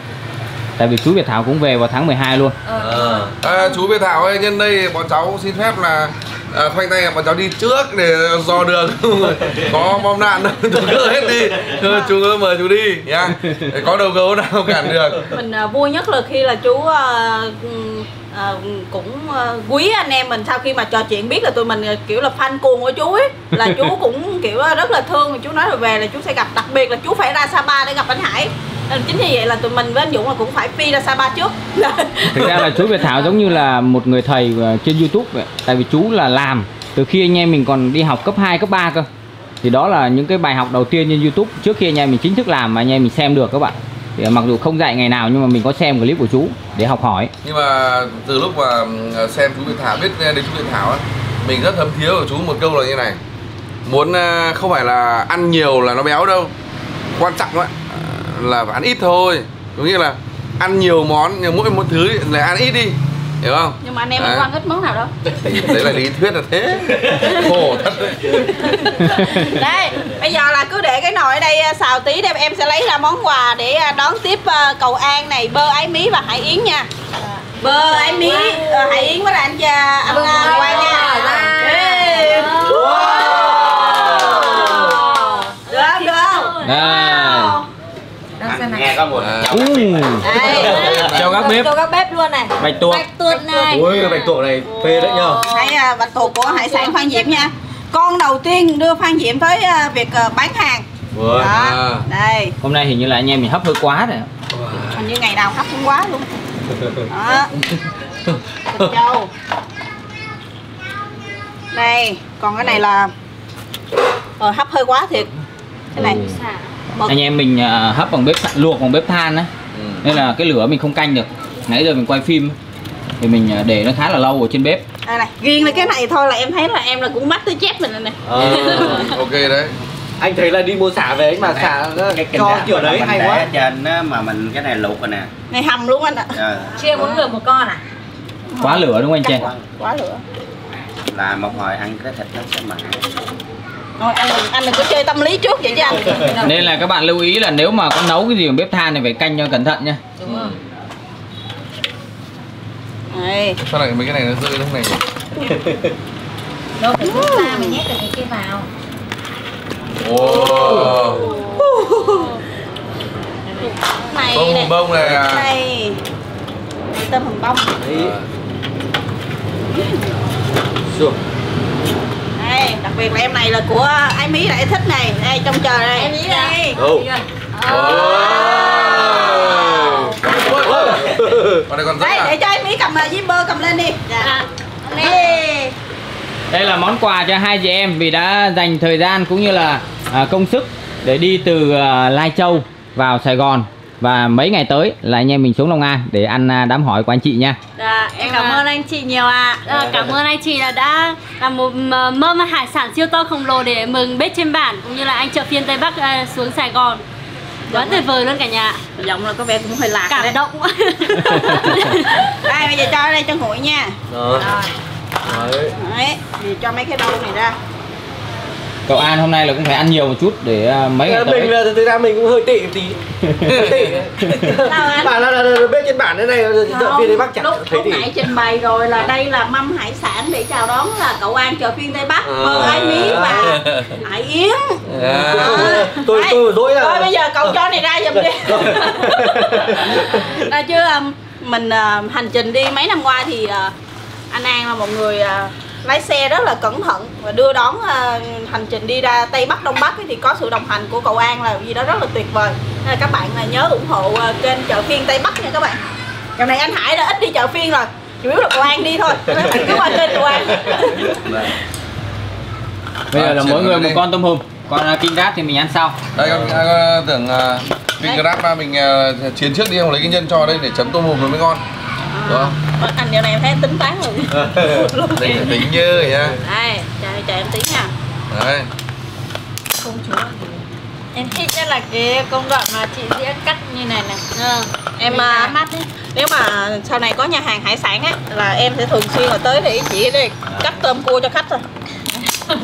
Tại vì chú Việt Thảo cũng về vào tháng 12 luôn. Ờ. à, chú Việt Thảo ơi nhân đây bọn cháu xin phép là à, khoanh tay bọn cháu đi trước để dò đường. <laughs> Có bom đạn đâu chú cứ hết đi. Thôi, chú ơi mời chú đi nhá. Để có đầu gấu nào cản được. Mình à, vui nhất là khi là chú à, à, cũng à, quý anh em mình sau khi mà trò chuyện biết là tụi mình à, kiểu là fan cuồng của chú ấy. Là <laughs> chú cũng kiểu rất là thương chú nói là về là chú sẽ gặp đặc biệt là chú phải ra Sapa để gặp anh Hải. Chính vì vậy là tụi mình với anh Dũng là cũng phải phi ra Sapa trước. <laughs> Thực ra là chú Việt Thảo giống như là một người thầy ờ, trên YouTube vậy. Tại vì chú là làm từ khi anh em mình còn đi học cấp 2, cấp 3 cơ. Thì đó là những cái bài học đầu tiên trên YouTube trước khi anh em mình chính thức làm mà anh em mình xem được các bạn thì mặc dù không dạy ngày nào nhưng mà mình có xem clip của chú để học hỏi. Nhưng mà từ lúc mà ờ, xem chú Việt Thảo, biết ờ, đến chú Việt Thảo á, mình rất thấm thiếu của chú một câu là như này. Muốn ờ, không phải là ăn nhiều là nó béo đâu. Quan trọng á là phải ăn ít thôi. Có nghĩa là ăn nhiều món, nhưng mỗi một thứ là ăn ít đi hiểu không? Nhưng mà anh em có ăn ít món nào đâu. <laughs> Đấy là lý thuyết là thế. Khổ thật. Đấy <laughs> đây bây giờ là cứ để cái nồi ở đây à, xào tí đem em sẽ lấy ra món quà để à, đón tiếp à, cầu an này bơ ái mí và hải yến nha. Bơ ái mí ờ, hải yến với lại anh cha anh à, quang nha. Được không? Được không? Nghe có mùi À. chồng các bếp. Cho các bếp luôn này. Bạch tuộc. Bạch tuộc này. Ui cái bạch tuộc này phê đấy nhờ. Hãy à, bạch tuộc của hải sản Phan Diệm nha. Con đầu tiên đưa Phan Diệm tới à, việc à, bán hàng. Ui. đó. À. đây. Hôm nay hình như là anh em mình hấp hơi quá rồi. Hình như ngày nào hấp cũng quá luôn. Đó. Thịt trâu đây còn cái này là ờ, hấp hơi quá thiệt. Cái này. Mực anh em mình hấp bằng bếp luộc bằng bếp than á Ừ. nên là cái lửa mình không canh được. Nãy giờ mình quay phim thì mình à, để nó khá là lâu ở trên bếp. Đây này riêng là cái này thôi là em thấy là em là cũng mắt tới chép mình rồi nè. Ờ. <laughs> ok đấy. Anh thấy là đi mua xả về anh mà xả cho kiểu đấy hay quá. trên á, mà mình cái này luộc rồi nè. Này hầm luôn anh ạ. Ờ, Chia muốn được một con à? Quá lửa đúng không anh Trang quá lửa. Là một hồi ăn cái thịt nó sẽ mặn rồi anh đừng anh đừng có chơi tâm lý trước vậy chứ anh. <laughs> Nên là các bạn lưu ý là nếu mà có nấu cái gì bằng bếp than thì phải canh cho cẩn thận nha. Đúng rồi. Đây sao lại mấy cái này nó rơi lúc này? Đâu phải rút ra mà nhét được cái kia vào. Ồ, này bông này. bông này à. này tôm hùm bông. Đấy đây đặc biệt là em này là của ái mí là em thích này. Đây trông chờ đây. Em đây. Con này còn rất đây để cho em mí cầm à, với bơ cầm lên đi. Dạ. Đây. Đây là món quà cho hai chị em vì đã dành thời gian cũng như là à, công sức để đi từ à, Lai Châu vào Sài Gòn và mấy ngày tới là anh em mình xuống Long An để ăn à, đám hỏi của anh chị nha dạ em cảm ơn anh chị nhiều ạ À, cảm ơn anh chị là đã làm một mâm hải sản siêu to khổng lồ để mừng Bết trên bản cũng như là anh chợ phiên Tây Bắc ờ, xuống Sài Gòn. Quá tuyệt vời luôn cả nhà. giọng là có vẻ cũng hơi lạc Cảm đấy. động. <laughs> đây bây giờ cho ở đây cho nguội nha Đó. rồi đấy đấy thì cho mấy cái đau này ra cậu An hôm nay là cũng phải ăn nhiều một chút để à, mấy ngày mình tới là thực ra mình cũng hơi tị một tí. <laughs> Hơi anh? mà là, là, là, bếp trên bản thế này chợ phiên tây bắc chẳng lúc, thấy lúc nãy trình bày rồi là đây là mâm hải sản để chào đón là cậu An chợ phiên Tây Bắc. À. bơ ái mí và hải yến. À. tôi tôi dối là Thôi bây giờ cậu cho này ra giùm đi. <laughs> Là chứ um, mình uh, hành trình đi mấy năm qua thì anh An là một người lái xe rất là cẩn thận và đưa đón uh, hành trình đi ra Tây Bắc Đông Bắc ấy thì có sự đồng hành của cậu An là gì đó rất là tuyệt vời. Nên là các bạn là nhớ ủng hộ uh, kênh chợ phiên Tây Bắc nha các bạn. Dạo này anh Hải đã ít đi chợ phiên rồi chủ yếu là cậu An đi thôi. <laughs> Các bạn cứ qua kênh cậu An. Bây giờ là mỗi người một con tôm hùm. Còn kinh ráp thì mình ăn sau. Đây con, con tưởng uh, Kinh mà mình uh, chiến trước đi không lấy cái nhân cho đây để chấm tôm hùm nó mới ngon Không? Ờ, anh điều này em thấy tính toán rồi Đây phải tính như vậy nha đây chờ, chờ em tí nha. Đấy. Em thích nhất là cái công đoạn mà chị diễn cắt như này này. Ờ, em à, mắt ấy. nếu mà sau này có nhà hàng hải sản á là em sẽ thường xuyên là tới để chỉ để cắt tôm cua cho khách thôi <laughs>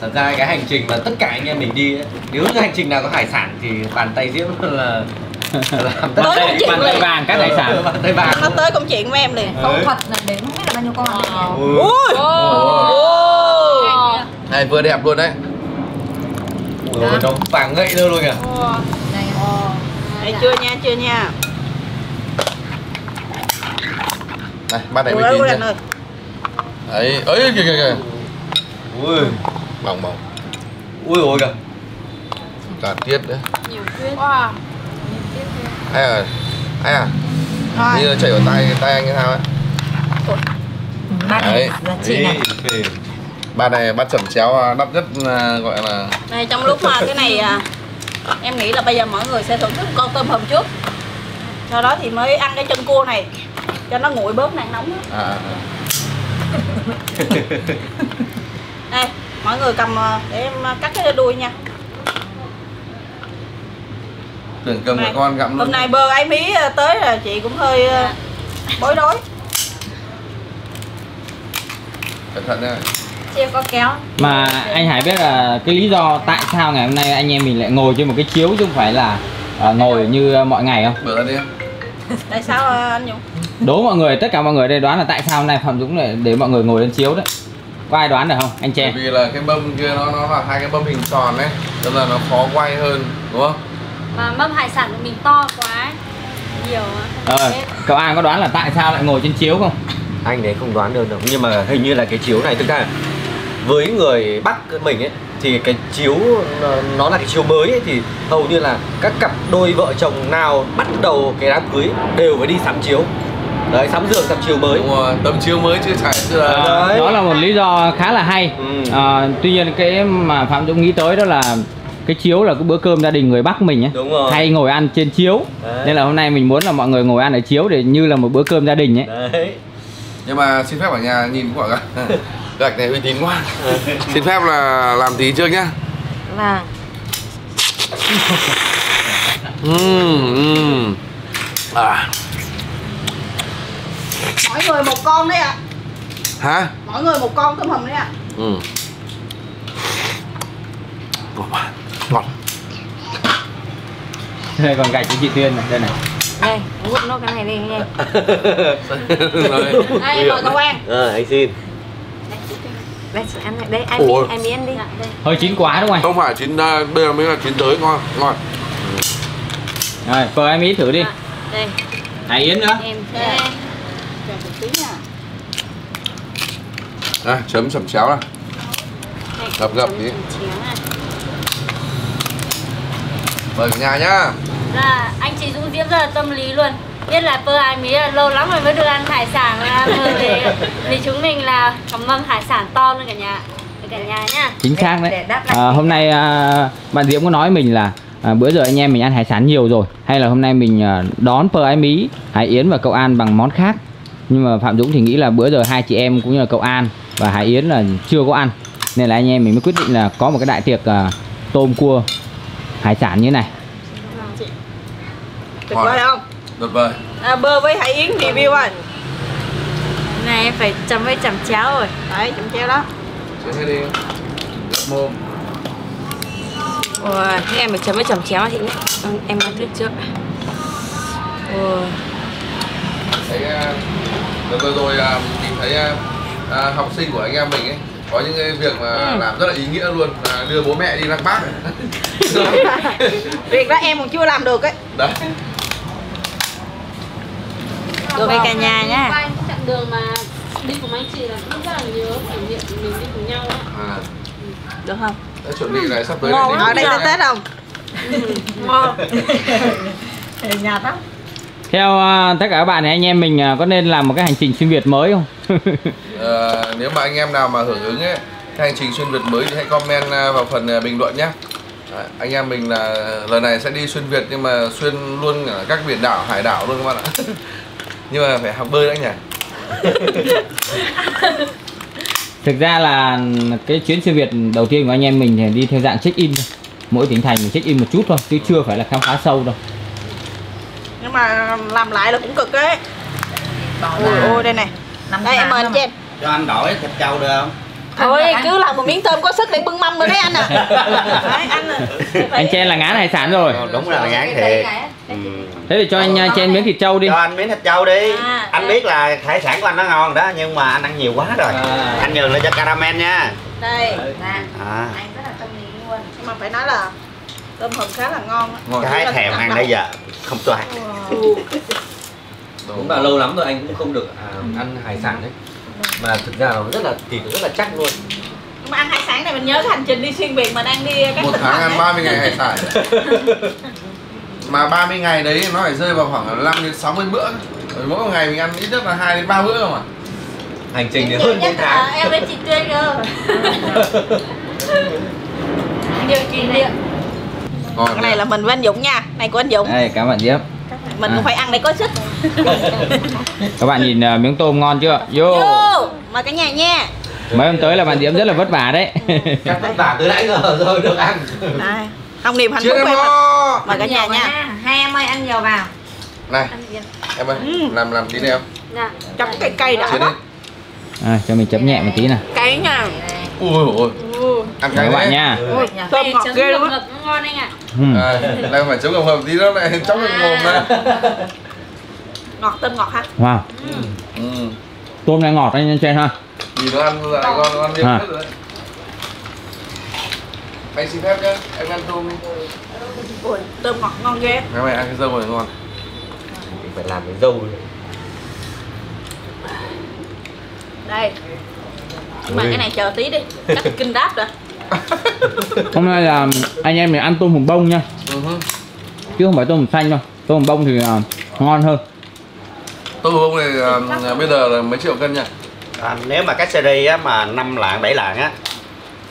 thật ra cái hành trình mà tất cả anh em mình đi ấy, nếu như hành trình nào có hải sản thì bàn tay diễm <laughs> là là làm Tới Bàn công tay, chuyện bàn tay vàng các hải sản. Bàn tay vàng. Nó tới công chuyện với em liền. Phẫu thuật là đến không biết là bao nhiêu con. Đấy nhỉ? ui. Này vừa đẹp luôn đấy. Ôi, nó vàng ngậy đâu luôn kìa. Đây. Đây, chưa nha chưa nha. Này bát này Ủa, mới ủa, nhá ơi. ấy ấy kìa kìa kìa. Ui bỏng bỏng ui ôi kìa cả tiết nữa Nhiều quyết. Wow. ai à ai à Thôi. như là chảy vào tay tay anh hay sao ấy Bát Đấy. trị này. Bát này bát chẩm chéo à, đắt nhất à, gọi là Này trong lúc mà cái này à, em nghĩ là bây giờ mọi người sẽ thưởng thức con tôm hùm trước sau đó thì mới ăn cái chân cua này cho nó nguội bớt nạn nóng á. à, à, à. đây mọi người cầm để em à, cắt cái đuôi nha. Tưởng cầm Này, một con gặm luôn. hôm nay bơ ái mí à, tới là chị cũng hơi à, bối rối. Cẩn thận nha Chưa có kéo. Mà anh Hải biết là cái lý do tại sao ngày hôm nay anh em mình lại ngồi trên một cái chiếu chứ không phải là ờ, ngồi như mọi ngày không? Bữa đi. <laughs> Tại sao anh Dũng? Đố mọi người tất cả mọi người đây đoán là tại sao hôm nay Phạm Dũng lại để mọi người ngồi lên chiếu đấy có ai đoán được không anh bởi Tre vì là cái bơm kia nó nó là hai cái bơm hình tròn ấy nên là nó khó quay hơn đúng không Mà mâm hải sản của mình to quá. Nhiều á. ờ cậu An có đoán là tại sao lại ngồi trên chiếu không anh đấy không đoán được đâu nhưng mà hình như là cái chiếu này thực ra với người bắc mình ấy thì cái chiếu nó- nó là cái chiếu mới ấy, thì hầu như là các cặp đôi vợ chồng nào bắt đầu cái đám cưới đều phải đi sắm chiếu đấy sắm giường sắm chiếu mới đúng rồi tấm chiếu mới chưa trải chưa Ờ, Đấy. đó là một lý do khá là hay Ừ. Ờ, tuy nhiên cái mà Phạm Dũng nghĩ tới đó là cái chiếu là cái bữa cơm gia đình người Bắc mình ấy Đúng rồi. hay ngồi ăn trên chiếu Đấy. nên là hôm nay mình muốn là mọi người ngồi ăn ở chiếu để như là một bữa cơm gia đình ấy đấy nhưng mà xin phép ở nhà nhìn quả <laughs> gạch gạch này uy tín quá xin phép là làm tí trước nhá Vâng. Ừm, ừm. à mỗi người một con đấy ạ. Hả? Mỗi người một con tôm hùm đấy ạ. Ừ. Ngon. Đây còn gạch của chị Tuyên này đây này. Đây, hút nốt cái này đi nha. <laughs> Đấy. đây mời cậu An ờ anh xin. Đây, chị ăn này. Đây, ai Ủa. mi, ai ăn đi. hơi chín quá đúng không không phải chín à, bây giờ mới là chín tới ngon ngon. Rồi phờ em ý thử đi. Đây, Hải Yến nữa. Em Đây. sẽ Chờ một tí nha đây chấm sẩm chéo này gập gập tí. mời cả nhà nhá. Là anh chị Dũng Diễm rất là tâm lý luôn. Biết là pơ ai mí là lâu lắm rồi mới được ăn hải sản là <laughs> về. Vì chúng mình là có mâm hải sản to luôn cả nhà. Cả nhà nhá. Chính xác đấy. à, hôm nay à, bạn Diễm có nói mình là à, bữa giờ anh em mình ăn hải sản nhiều rồi hay là hôm nay mình à, đón Pờ Ái Mí, Hải Yến và cậu An bằng món khác. Nhưng mà Phạm Dũng thì nghĩ là bữa giờ hai chị em cũng như là cậu An và Hải Yến là chưa có ăn nên là anh em mình mới quyết định là có một cái đại tiệc à, tôm cua hải sản như thế này. Tuyệt vời không? Tuyệt vời. À, bơ với hải yến review rồi Này em phải chấm với chấm chéo rồi. Đấy chấm treo đó. Chấm hết đi. Mồm. Ôi, em phải chấm với chấm chéo chị nhé. Ừ, em ăn trước trước. Ôi. thấy à, vừa vừa rồi à, mình thấy à, học sinh của anh em mình ấy có những cái việc mà làm rất là ý nghĩa luôn là đưa bố mẹ đi lăng bác. <laughs> Việc đó em còn chưa làm được ấy. Đấy Được với cả nhà nhá. Những chặng đường mà đi cùng anh chị là cũng rất là nhớ kỷ niệm mình đi cùng nhau á à, được không? Đã chuẩn bị này sắp tới ngon ở đây tới tết không? Ngon. Nhạt lắm theo à, tất cả các bạn thì anh em mình à, có nên làm một cái hành trình xuyên Việt mới không <laughs> Ờ, nếu mà anh em nào mà hưởng ứng ấy cái hành trình xuyên Việt mới thì hãy comment à, vào phần à, bình luận nhé. Đấy, anh em mình là lần này sẽ đi xuyên Việt nhưng mà xuyên luôn ở các biển đảo hải đảo luôn các bạn ạ. <laughs> Nhưng mà phải học bơi đã nhỉ? <laughs> Thực ra là cái chuyến xuyên Việt đầu tiên của anh em mình thì đi theo dạng check in thôi. Mỗi tỉnh thành mình check in một chút thôi chứ chưa phải là khám phá sâu đâu. Nhưng mà làm lại là cũng cực đấy. Ôi ôi đây này Năm đây em mời anh mà. cho anh đổi thịt trâu được không? Thôi Ăn cứ làm một miếng tôm có sức để bưng mâm rồi đấy anh à. <laughs> Đấy, anh à. anh chen là ngán hải sản rồi. Ờ, đúng là ngán thiệt. Ừ. thế thì cho anh uh, chen miếng thịt trâu đi. Cho anh miếng thịt trâu đi. À, anh em- biết là hải sản của anh nó ngon đó nhưng mà anh ăn nhiều quá rồi. À. anh nhường lại cho caramel nha. Đây à. anh rất là tâm lý luôn. Nhưng mà phải nói là tôm hùm khá là ngon cái thèm ăn nãy giờ không toan cũng là lâu lắm rồi anh cũng không được à, ăn hải sản đấy. Mà thực ra nó rất là thịt rất là chắc luôn. Nhưng mà ăn hải sản này mình nhớ cái hành trình đi xuyên việt mà đang đi các một tháng ăn ấy. 30 ngày hải sản. <laughs> Mà 30 ngày đấy nó phải rơi vào khoảng 5 đến 60 bữa. Rồi mỗi một ngày mình ăn ít nhất là 2 đến 3 bữa không à hành trình thì hơn 4 nhất là tháng. em với chị Tuyên <laughs> cơ Nhiều kỷ niệm. Ngon cái này là mình với anh Dũng nha. Này của anh Dũng. Đây cảm ơn Diệp mình À. cũng phải ăn để có sức. Các bạn nhìn uh, miếng tôm ngon chưa? Vô. Vô. Mời cả nhà nha. Mấy hôm tới là bạn Diễm rất là vất vả đấy. Chắc vất vả từ nãy giờ rồi được ăn. Này không niềm hạnh phúc em mời cả nhà nha. Hai em ơi ăn nhiều vào. Này em ơi làm làm tí đi em Dạ. Chấm cây cây đã quá à, cho mình chấm nhẹ một tí nào. Cây nha ui ôi ăn cái các bạn nha. Tôm Này ngọt ghê ngập luôn ngập ngon anh ạ à, đang phải chấm cộng hợp tí nữa này chấm được mồm này ngọt tôm ngọt ha. Wow. Ừ. tôm này ngọt anh trên ha. Nhìn nó ăn lại con con biết À. hết rồi đấy. Anh xin phép nhá, em ăn tôm đi. Ui tôm ngọt ngon ghê. Ngày mai ăn cái dâu này ngon. Mình phải làm cái dâu nữa. đây nhưng mà cái này chờ tí đi chắc kinh đáp rồi. <laughs> Hôm nay là anh em mình ăn tôm hùm bông nha. Hứ. chứ không phải tôm hùm xanh đâu tôm hùm bông thì uh, ngon hơn. Tôm hùm bông này à, bây giờ là mấy triệu cân nha. À, nếu mà cái series á, mà 5 lạng 7 lạng á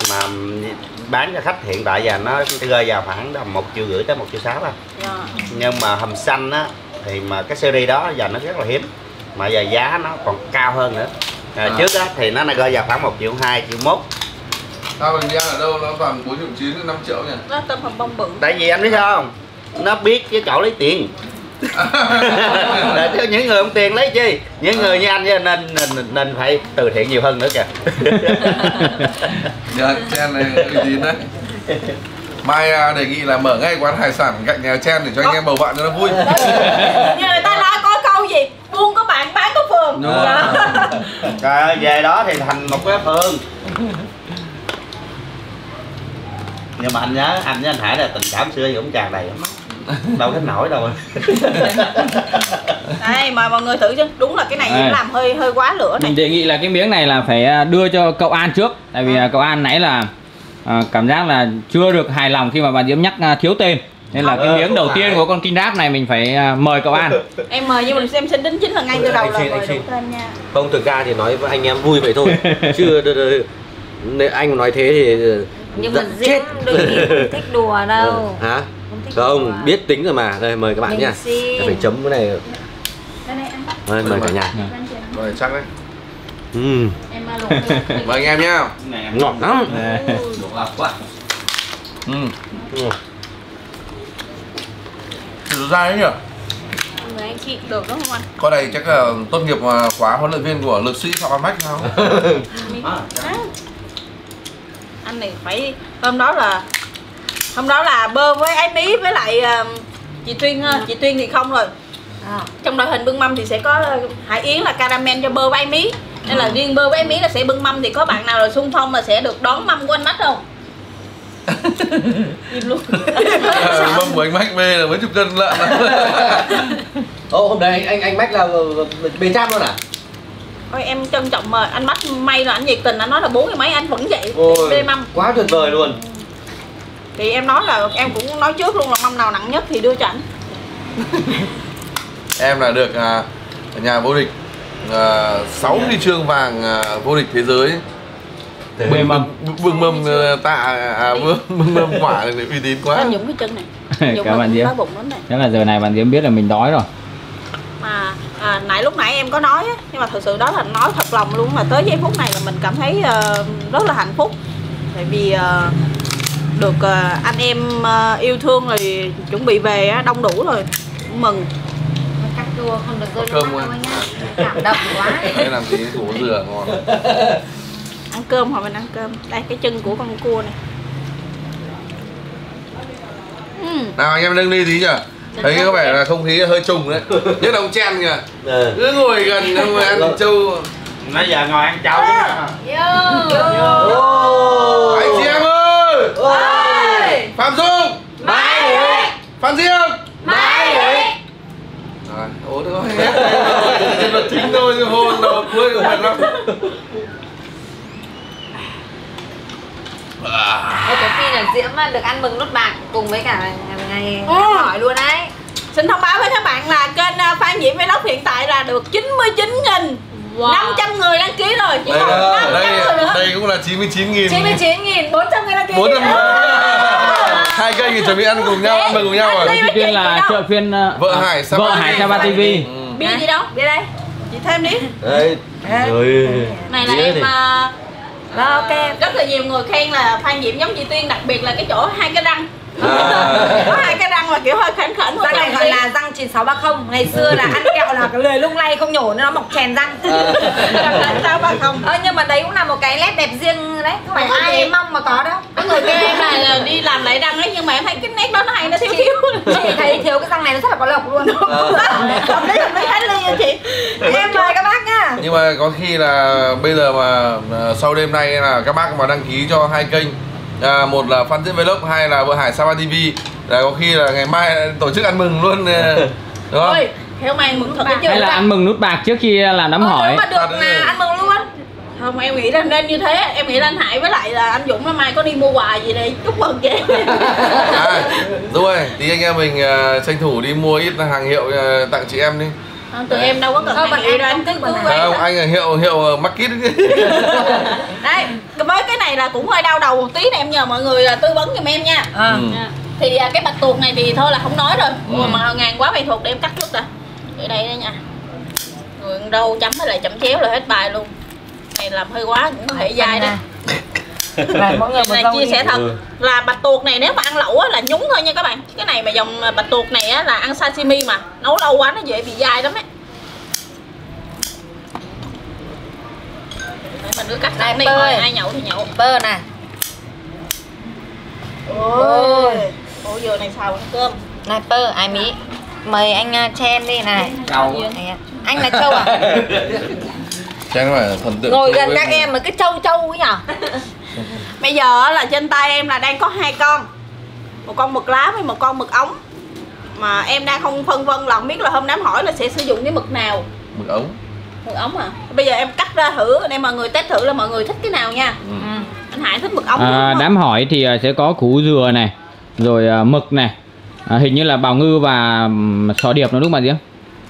mà bán cho khách hiện tại giờ nó rơi vào khoảng tầm một triệu rưỡi tới một triệu sáu à. Dạ. nhưng mà hầm xanh á thì mà cái series đó giờ nó rất là hiếm. Mà giờ giá nó còn cao hơn nữa à, À. trước á thì nó rơi vào khoảng một triệu hai triệu mốt. Sao mình ăn ở đâu? Nó toàn 4 triệu 9 đến 5 triệu nhỉ? Nó tôm hùm bông bự. Tại vì anh biết sao không? Nó biết cái chỗ lấy tiền. <laughs> Để cho những người không tiền lấy chi? Những người như anh nên nên nên, nên phải từ thiện nhiều hơn nữa kìa. Được, <laughs> Chen này uy tín đấy? Mai à, đề nghị là mở ngay quán hải sản cạnh nhà Chen để cho anh em bầu bạn cho nó vui. Như người ta nói có gì? Buôn có bạn bán có phường. Đúng Dạ. <laughs> trời ơi về đó thì thành một cái phường. Nhưng mà anh nhớ anh với anh Hải là tình cảm xưa cũng tràn đầy lắm đâu đến nổi đâu. <laughs> Đây mà mọi người thử chứ. Đúng là cái này cũng làm hơi hơi quá lửa này. Mình đề nghị là cái miếng này là phải à, đưa cho cậu An trước. Tại vì à, cậu An nãy là à, cảm giác là chưa được hài lòng khi mà bạn Diễm nhắc à, thiếu tên nên là cái Ờ, miếng đầu không tiên của con king rap này mình phải à, mời cậu An <laughs> em mời nhưng mình xem xin đính chính là ngay từ đầu Anh là xin, mời đủ xin. tên nha. Không thực ra thì nói với anh em vui vậy thôi. <laughs> Chứ anh mà nói thế thì Nhưng mà <laughs> không thích đùa đâu. Ờ, hả? Không thích không đùa. biết tính rồi mà. Đây mời các bạn nha. Em phải chấm cái này. Đây này anh Đây, mời cả nhà. Rồi chắc đấy. Em mà lộn Mời anh em nhá ngọt lắm. Ừ. Ừ. Ra đấy nhỉ? Mời anh chị được đúng không anh Con này chắc là tốt nghiệp à, khóa huấn luyện viên của lực sĩ Phạm Văn Mách sao À. anh này phải hôm đó là hôm đó là bơ với ái mí với lại ờ, chị tuyên ờ, chị tuyên thì không rồi. À. trong đội hình bưng mâm thì sẽ có ờ, hải yến là caramel cho bơ với ái mí nên là riêng bơ với ái mí là sẽ bưng mâm thì có bạn nào là xung phong là sẽ được đón mâm của anh mắt không <laughs> im luôn. Ờ, Mâm của anh Mách bê là mấy chục cân lợn <laughs> Ô, hôm nay anh anh anh Mách là bề trăm luôn à? Ôi em trân trọng mời. Anh mắt may là anh nhiệt tình anh nói là bốn mươi mấy anh vẫn vậy. Ôi, bê mâm quá tuyệt vời luôn. Thì em nói là em cũng nói trước luôn là mâm nào nặng nhất thì đưa cho anh. Em là được à, nhà vô địch à, 6 huy chương vàng à, vô địch thế giới Bê mâm. bưng, bưng mâm tạ à, bưng, bưng mâm quả uy tín quá. Anh Dũng cái chân này. <laughs> Cảm nó ơn Diễm chắc là giờ này bạn Diễm biết là mình đói rồi. Mà à, nãy lúc nãy em có nói á, nhưng mà thật sự đó là nói thật lòng luôn là tới giây phút này là mình cảm thấy ờ, rất là hạnh phúc. Tại vì ờ, được ờ, anh em ờ, yêu thương rồi chuẩn bị về á, đông đủ rồi cũng mừng. Cắt cua không được rơi nước cơm mắt không đâu anh nhá cảm động quá. Đây làm tí củ dừa ngon <laughs> ăn cơm hoặc mình ăn cơm. Đây cái chân của con cua này. Ừm, nào anh em nâng đi tí nhở thấy có vẻ là không khí hơi trùng đấy. <laughs> Nhất là ông chen kìa Ờ. cứ ngồi gần ông ăn trâu. Nãy giờ ngồi ăn trâu anh chị em ơi! Phạm dung! Phan diêm! Rồi ố thôi hết. Nhân <laughs> vật chính thôi chứ hôn đầu cuối cũng mệt lắm Ôi, có khi là Diễm mà được ăn mừng nút bạc cùng với cả ngày Ừ. hỏi luôn đấy xin thông báo với các bạn là kênh ờ, Phan Diễm Vlog hiện tại là được 99 nghìn 500 người đăng ký rồi chỉ đây còn đó, 500 đây người nữa. đây cũng là 99 nghìn. 99 nghìn 400 người đăng ký. Bốn trăm hai kênh thì chuẩn bị ăn cùng nhau ăn mừng cùng nhau rồi. Chị Quyên là chợ phiên ờ, Vợ Hải Sapa vợ Hải TV. Sapa TV Ừ. bia gì đâu Đi đây. Chị thêm đi. Đấy rồi này là em Rồi, ok. Rất là nhiều người khen là Phan Diễm giống chị Tuyên đặc biệt là cái chỗ hai cái răng. À. <laughs> có hai cái răng mà kiểu hơi khảnh một Răng này gọi là răng 9630 Ngày xưa là ăn kẹo là cái lười lung lay không nhổ nên nó mọc chèn răng. Răng sao ba không. Ờ nhưng mà đấy cũng là một cái nét đẹp riêng đấy. Không phải Không ai gì. mong mà có đâu. Có người kêu em là, <laughs> là đi làm lại răng ấy nhưng mà em thấy cái nét đó nó hay nó thiếu thiếu. Chị thấy thiếu cái răng này nó rất là có lộc luôn. Lý hợp lý thái ly nha chị. Em mời các bác nhưng mà có khi là bây giờ mà à, sau đêm nay là các bác mà đăng ký cho hai kênh à, một là Phan Diễn Vlog hai là vợ Hải Sapa TV là có khi là ngày mai tổ chức ăn mừng luôn à, <laughs> đúng không? ôi theo mày mừng thật chưa hay là ăn mừng nút bạc trước khi làm đám Ờ, hỏi? mà được là ăn mừng luôn. Không em nghĩ là nên như thế. Em nghĩ là anh Hải với lại là anh Dũng là mai có đi mua quà gì để chúc mừng chị <laughs> à, rồi. Tí anh em mình à, tranh thủ đi mua ít hàng hiệu à, tặng chị em đi Không, tụi em đâu có cần Thôi, em đâu anh cứ cứ không anh là hiệu hiệu market đây với cái này là cũng hơi đau đầu một tí này em nhờ mọi người là tư vấn giùm em nha. Ờ. Ừ. thì à, cái bạch tuộc này thì thôi là không nói rồi. Ừ. mà, ngàn quá bạch tuộc để em cắt trước rồi ở đây đây nha. Rồi đâu chấm với lại chấm chéo là hết bài luôn. Này làm hơi quá cũng có hệ dai đó <laughs> Là mỗi người một này chia sẻ thật Ừ. là bạch tuộc này nếu mà ăn lẩu á, là nhúng thôi nha các bạn. Cái này mà dòng bạch tuộc này á, là ăn sashimi mà. Nấu lâu quá nó dễ bị dai lắm ấy. Để mình cứ cắt Này, thôi ai nhậu thì nhậu. Bơ này ôi. Ôi giờ này xào ăn cơm. Này Pơ, ai Mỹ Mời anh uh, Chen đi này. Châu. Anh là Châu à? <laughs> Chắc phải thần tượng Ngồi gần các em mà cứ Châu Châu ấy nhở <laughs> <laughs> bây giờ là trên tay em là đang có hai con. Một con mực lá với một con mực ống. Mà em đang không phân vân là không biết là hôm đám hỏi là sẽ sử dụng cái mực nào. Mực ống. Mực ống à? Bây giờ em cắt ra thử để mọi người test thử là mọi người thích cái nào nha. Ừ. anh Hải thích mực ống À, không? đám hỏi thì à, sẽ có củ dừa này rồi à, mực này. À, hình như là bào ngư và sò điệp nữa đúng không bà Diễm?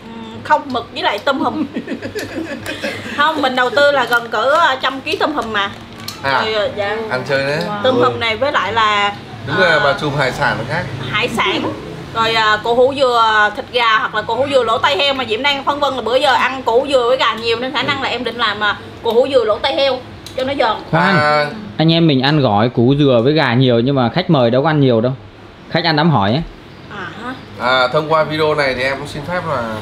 Ừm, không mực với lại tôm hùm. <laughs> Không mình đầu tư là gần cỡ ờ, trăm ký tôm hùm mà à ờ, dạ. ăn chơi đấy. Tôm hùm này với lại là đúng là ờ, bà chùm hải sản khác. hải sản. Rồi à, củ hủ dừa thịt gà hoặc là củ hủ dừa lỗ tay heo mà diễm đang phân vân là bữa giờ ăn củ hủ dừa với gà nhiều nên khả năng là em định làm à, củ hủ dừa lỗ tay heo cho nó giòn. Khoan, à, anh em mình ăn gỏi củ dừa với gà nhiều nhưng mà khách mời đâu có ăn nhiều đâu. Khách ăn đám hỏi ấy. à, à, thông qua video này thì em cũng xin phép là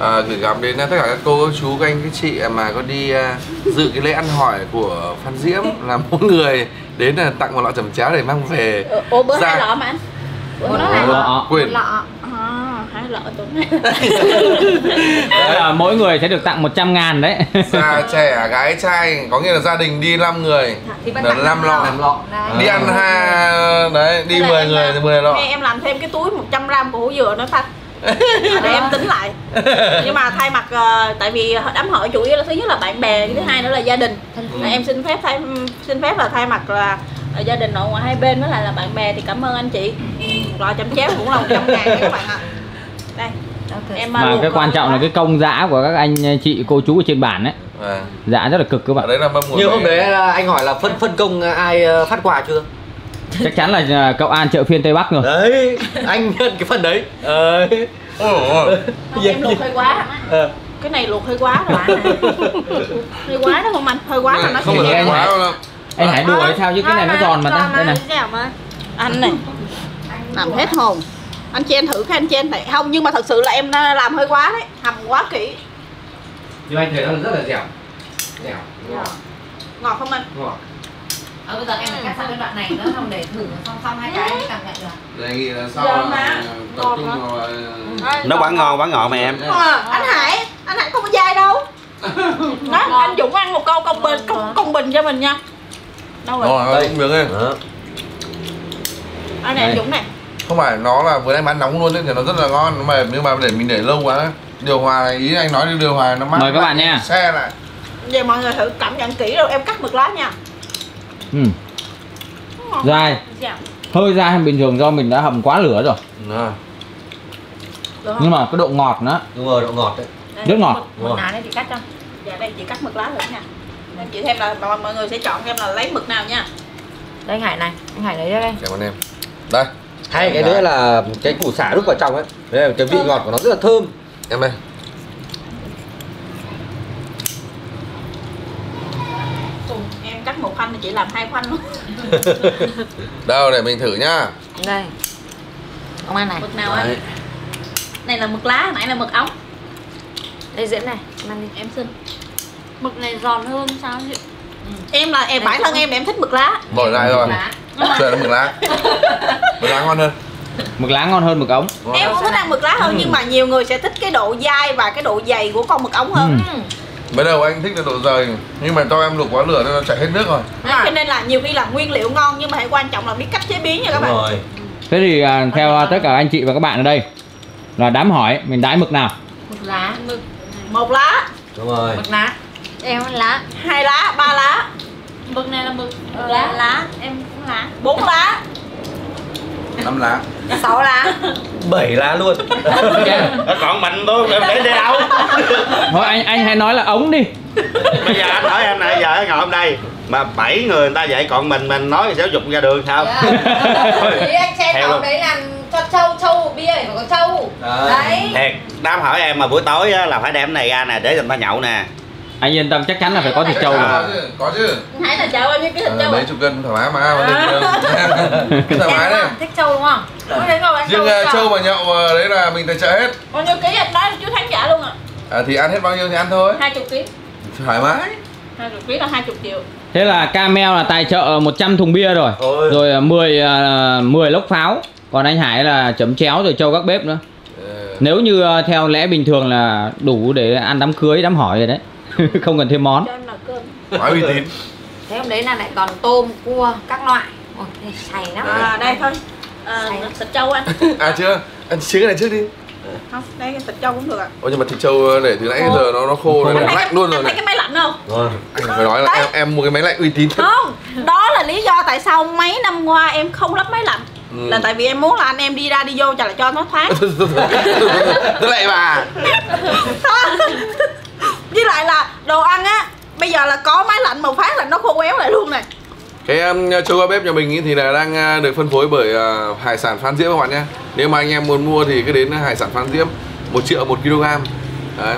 à, gửi gắm đến tất cả các cô các chú các anh các chị mà có đi à, dự cái lễ ăn hỏi của Phan Diễm <laughs> là mỗi người đến là tặng một lọ chẩm cháo để mang về Ờ, ủa bữa Dạ. hai lọ mà anh bữa Một lọ. hai lọ Lọ. quyền Lọ à, hai lọ tuần <laughs> Đấy là mỗi người sẽ được tặng 100 ngàn đấy. già trẻ gái trai có nghĩa là gia đình đi 5 người Thì vẫn là tặng 5 lọ làm lọ Đấy. đi ăn ha đấy đi Thế là 10 em, người thì 10 lọ Nay em làm thêm cái túi 100 gram củ hủ dừa nữa thanh để em tính lại. Nhưng mà thay mặt ờ, tại vì đám hỏi chủ yếu là thứ nhất là bạn bè thứ hai nữa là gia đình. Là em xin phép thay xin phép là thay mặt là ờ, gia đình nội ngoại hai bên với lại là bạn bè thì cảm ơn anh chị. Lò chấm chéo cũng là 100 ngàn đấy các bạn ạ. Đây em mà luộc cái quan trọng là cái công dã của các anh chị cô chú ở trên bản ấy. à, Dã rất là cực các bạn. đấy là mâm một như hôm đấy. à, anh hỏi là phân phân công ai à, phát quà chưa Chắc chắn là à, cậu An chợ phiên Tây Bắc rồi. đấy anh nhận cái phần đấy. Ờ Ôi em luộc hơi quá hả? Ờ. cái này luộc hơi quá rồi hơi quá đúng không anh hơi quá là nó không phải nghe quá đâu. Anh Hải đùa sao chứ cái này nó giòn mà ta. Đây này. anh này. Làm hết hồn. Anh chen thử cái anh chen này. Không nhưng mà thật sự là em làm hơi quá đấy. Hầm quá kỹ. Nhưng anh thấy nó rất là dẻo. Dẻo ngọt ngọt không anh? Ngọt Ờ, bây giờ em phải cắt sang cái đoạn này nữa không để thử song song hai cái cảm nhận được. Đề nghị là sau Giờ là mà. tập trung vào ờ, nó bán ngon bán ngọt mà em. À, anh hải anh hải không có dai đâu. <laughs> Đó anh dũng ăn một câu công bình công, công bình cho mình nha. Đâu rồi? Rồi, cũng miếng đi. đó anh này anh dũng này không phải nó là vừa nãy bán nóng luôn đấy thì nó rất là ngon. Mà nhưng mà để mình để lâu quá điều hòa này, ý anh nói điều hòa nó mát Mời các bạn nha. xe lại giờ mọi người thử cảm nhận kỹ rồi em cắt mực lá nha ừ. dai. Dạ. hơi dai hơn bình thường do mình đã hầm quá lửa rồi. Không? nhưng mà cái độ ngọt nó đúng rồi độ ngọt đấy. Đây, rất ngọt. mực, mực nào đây chị cắt cho. Dạ đây chị cắt mực lá thử nha. Em chị thêm là mọi mọi người sẽ chọn em là lấy mực nào nha. Đây anh Hải này. Anh Hải lấy ra đây. Cảm ơn em. Đây. Hay cái nữa là cái củ sả đút vào trong ấy. Đây là cái vị ngọt của nó rất là thơm. Em đây Ồ, em cắt một khoanh thì chị làm hai khoanh luôn <laughs> đâu để mình thử nhá. Đây. Ông ăn này. Mực nào anh Đấy. này là mực lá nãy là mực ống đây diễn này em ăn đi. Em xin. Mực này giòn hơn sao chị? em là em bản thân em em thích mực lá. Bỏ lại rồi. chuyện là mực lá. <laughs> Mực lá. Ngon hơn. Mực lá ngon hơn mực ống. Ngon. em cũng thích ăn mực lá hơn nhưng mà nhiều người sẽ thích cái độ dai và cái độ dày của con mực ống hơn. Ừ. mới đầu anh thích là độ dày nhưng mà cho em luộc quá lửa nên nó chảy hết nước rồi. Đấy, cho nên là nhiều khi là nguyên liệu ngon nhưng mà hãy quan trọng là biết cách chế biến nha các bạn. rồi. Thế thì à, theo à, tất cả anh chị và các bạn ở đây là đám hỏi mình đái mực nào? Mực lá mực một lá. Đúng rồi. Mực lá. Em lá. Hai lá ba lá. Mực này là mực Ờ, lá. lá. Em cũng lá. Bốn lá năm lá. Sáu lá. Bảy lá luôn. Còn mình tôi em để đi đâu? Thôi anh anh hãy nói là ống đi. Bây giờ anh hỏi em này giờ ngồi hôm đây mà bảy người người ta vậy còn mình mình nói giáo dục ra đường sao? Ý anh chen Theo vào luôn. đấy là cho trâu trâu bia để có trâu. Đấy. đấy. Thiệt đám hỏi em mà buổi tối á, là phải đem cái này ra nè để người ta nhậu nè anh yên tâm chắc chắn là phải có thịt trâu có rồi chứ có chứ. Hãy là bao nhiêu cái thịt Ờ, trâu mấy ạ? chục cân thoải mái mà cứ thoải mái đấy thích trâu đúng không? Thấy riêng ờ, trâu mà nhậu ờ, đấy là mình tài trợ hết. Bao nhiêu ký anh nói chú tháng trả luôn ạ? À, thì ăn hết bao nhiêu thì ăn thôi. Hai chục ký. Thoải mái. Hai chục ký là hai chục triệu. Thế là Camel là tài trợ 100 thùng bia rồi. Ôi. rồi à, 10 à, 10 lốc pháo. Còn anh Hải là chấm chéo rồi châu các bếp nữa. Ờ, nếu như à, theo lẽ bình thường là đủ để ăn đám cưới đám hỏi rồi đấy <laughs> không cần thêm món. Cho em là cơm. Nói uy tín. Thế hôm đấy là lại còn tôm cua các loại. Ôi lắm. À, đây thôi. À, thịt trâu anh. <laughs> À chưa? Ăn xíu cái này trước đi. Không đây thịt trâu cũng được ạ. Ôi nhưng mà thịt trâu để từ nãy giờ nó nó khô anh này thấy, lạnh luôn rồi anh này. cái máy lạnh không? Rồi. anh phải nói là em em mua cái máy lạnh uy tín thật. Không đó là lý do tại sao mấy năm qua em không lắp máy lạnh. Ừ. là tại vì em muốn là anh em đi ra đi vô cho là cho nó thoáng. Thế lại bà với lại là đồ ăn á bây giờ là có máy lạnh một phát là nó khô quéo lại luôn này. Cái um, châu ga bếp nhà mình thì là đang uh, được phân phối bởi uh, hải sản Phan Diễm các bạn nhé. Nếu mà anh em muốn mua thì cứ đến hải sản Phan Diễm một triệu một kg. Đấy.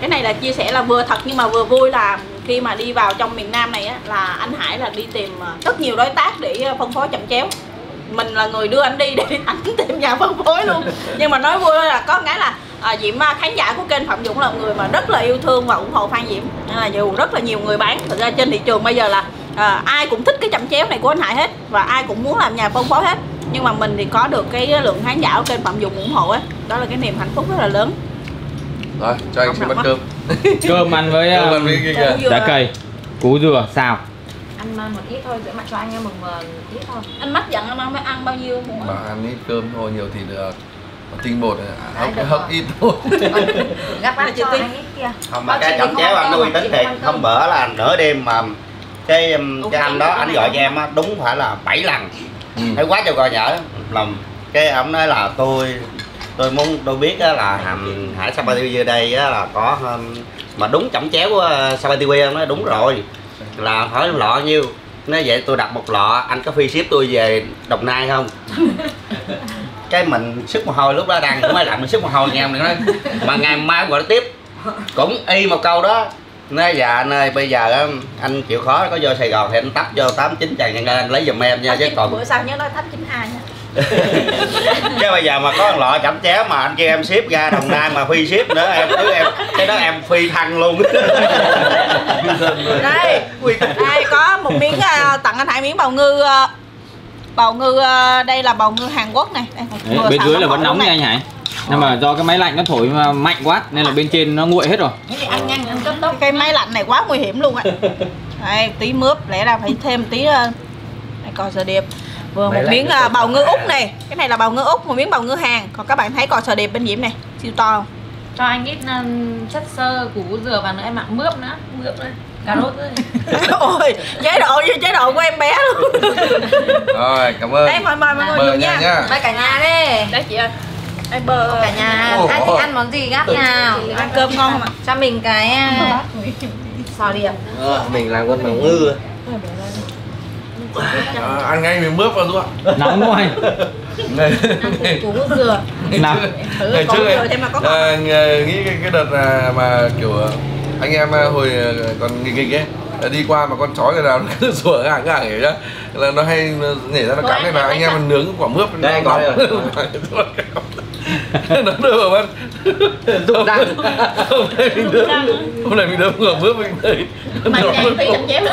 cái này là chia sẻ là vừa thật nhưng mà vừa vui là khi mà đi vào trong miền Nam này á là anh Hải là đi tìm ờ, rất nhiều đối tác để phân phối chậm chéo. Mình là người đưa anh đi để <laughs> anh tìm nhà phân phối luôn. Nhưng mà nói vui là có cái là à, Diễm à, khán giả của kênh Phạm Dũng là người mà rất là yêu thương và ủng hộ Phan Diễm. Nên là dù rất là nhiều người bán thực ra trên thị trường bây giờ là à, ai cũng thích cái chậm chéo này của anh Hải hết và ai cũng muốn làm nhà phân phối hết. Nhưng mà mình thì có được cái lượng khán giả của kênh Phạm Dũng ủng hộ ấy đó là cái niềm hạnh phúc rất là lớn. Rồi cho anh xin bắt cơm. <laughs> Cơm ăn với cơm ăn với cái kìa giá cây. Củ dừa xào. Ăn ờ, một ít thôi giữa mặt cho anh em mừng một ít thôi. Anh mắt giận anh ăn bao nhiêu? Mà ăn ít cơm thôi nhiều thì được tinh bột à, hấp, hấp ít thôi. Gắp bát <laughs> Chị cho anh ít kia. Không mà Ờ, cái không chéo ăn anh nuôi tính thiệt không bữa là nửa đêm mà cái um, cái anh đó anh gọi cho em á đúng phải là 7 lần. Ừ. thấy quá trời gọi nhở làm cái ông nói là tôi tôi muốn tôi biết á là hàm hải Sapa TV ở đây á là có um, mà đúng chẩm chéo của uh, Sapa TV em nói đúng rồi. Là hỏi lọ nhiêu? Nói vậy tôi đặt một lọ anh có phi ship tôi về đồng nai không <laughs> cái mình sức mồ hôi lúc đó đang cũng máy lạnh mình sức mồ hôi nghe mình nói mà ngày mai gọi tiếp. Cũng y một câu đó. Nói dạ anh ơi bây giờ á, anh chịu khó có vô Sài Gòn thì anh tấp vô tám chín chàng nhân anh lấy giùm em nha chứ còn bữa sau nhớ nói thách chín hai nha. <laughs> Chứ bây giờ mà có một lọ chẩm chéo mà anh kêu em ship ra đồng nai mà phi ship nữa em cứ em cái đó em phi thăng luôn. Đây đây có một miếng à, tặng anh Hải miếng bào ngư à, bào ngư à, đây là bào ngư Hàn Quốc này. Đây, Đấy, bên dưới là vẫn nóng nha anh Hải nhưng mà do cái máy lạnh nó thổi mạnh quá nên là bên trên nó nguội hết rồi. Thế thì ăn nhanh ăn cấp tốc cái máy lạnh này quá nguy hiểm luôn ạ <laughs> đây tí mướp lẽ ra phải thêm tí uh, đây cò sờ điệp. Vừa Máy một miếng à, còn bào ngư nóng úc này. Cái này là bào ngư úc một miếng bào ngư Hàn. Còn các bạn thấy cò sờ điệp bên diễm này siêu to không? Cho anh ít um, chất xơ củ dừa vào nữa em ạ. Mướp nữa mướp nữa cà rốt <laughs> ôi chế độ như chế độ của em bé luôn. <laughs> Rồi, cảm ơn. đây mời mời mọi người nha nha. mời cả nhà đi. Đây chị ơi. Đây bơ. Cả nhà. Ồ. ai thích ăn món gì gắp nào? Ăn cơm ngon không ạ? Cho mình cái uh, sò điệp. Ờ, mình làm con bằng ngư. À, ăn ngay miếng mướp vào luôn. Ạ. nóng quá anh. Ngày, củ dừa. Thử ngày còn trước mà có à, ng- nghĩ cái, cái đợt à, mà kiểu à, anh em à, hồi à, còn nghịch nghịch ấy đi qua mà con chó cái nào <laughs> nó cứ sủa ngả ngả ấy đó là nó hay nhảy ra nó cắn này là anh em mình nướng quả mướp Đây, có <laughs> <laughs> nó đưa vào mắt. Hôm nay mình nướng hôm nay mình nướng quả mướp mình thấy. Mày nhảy tí chấm chém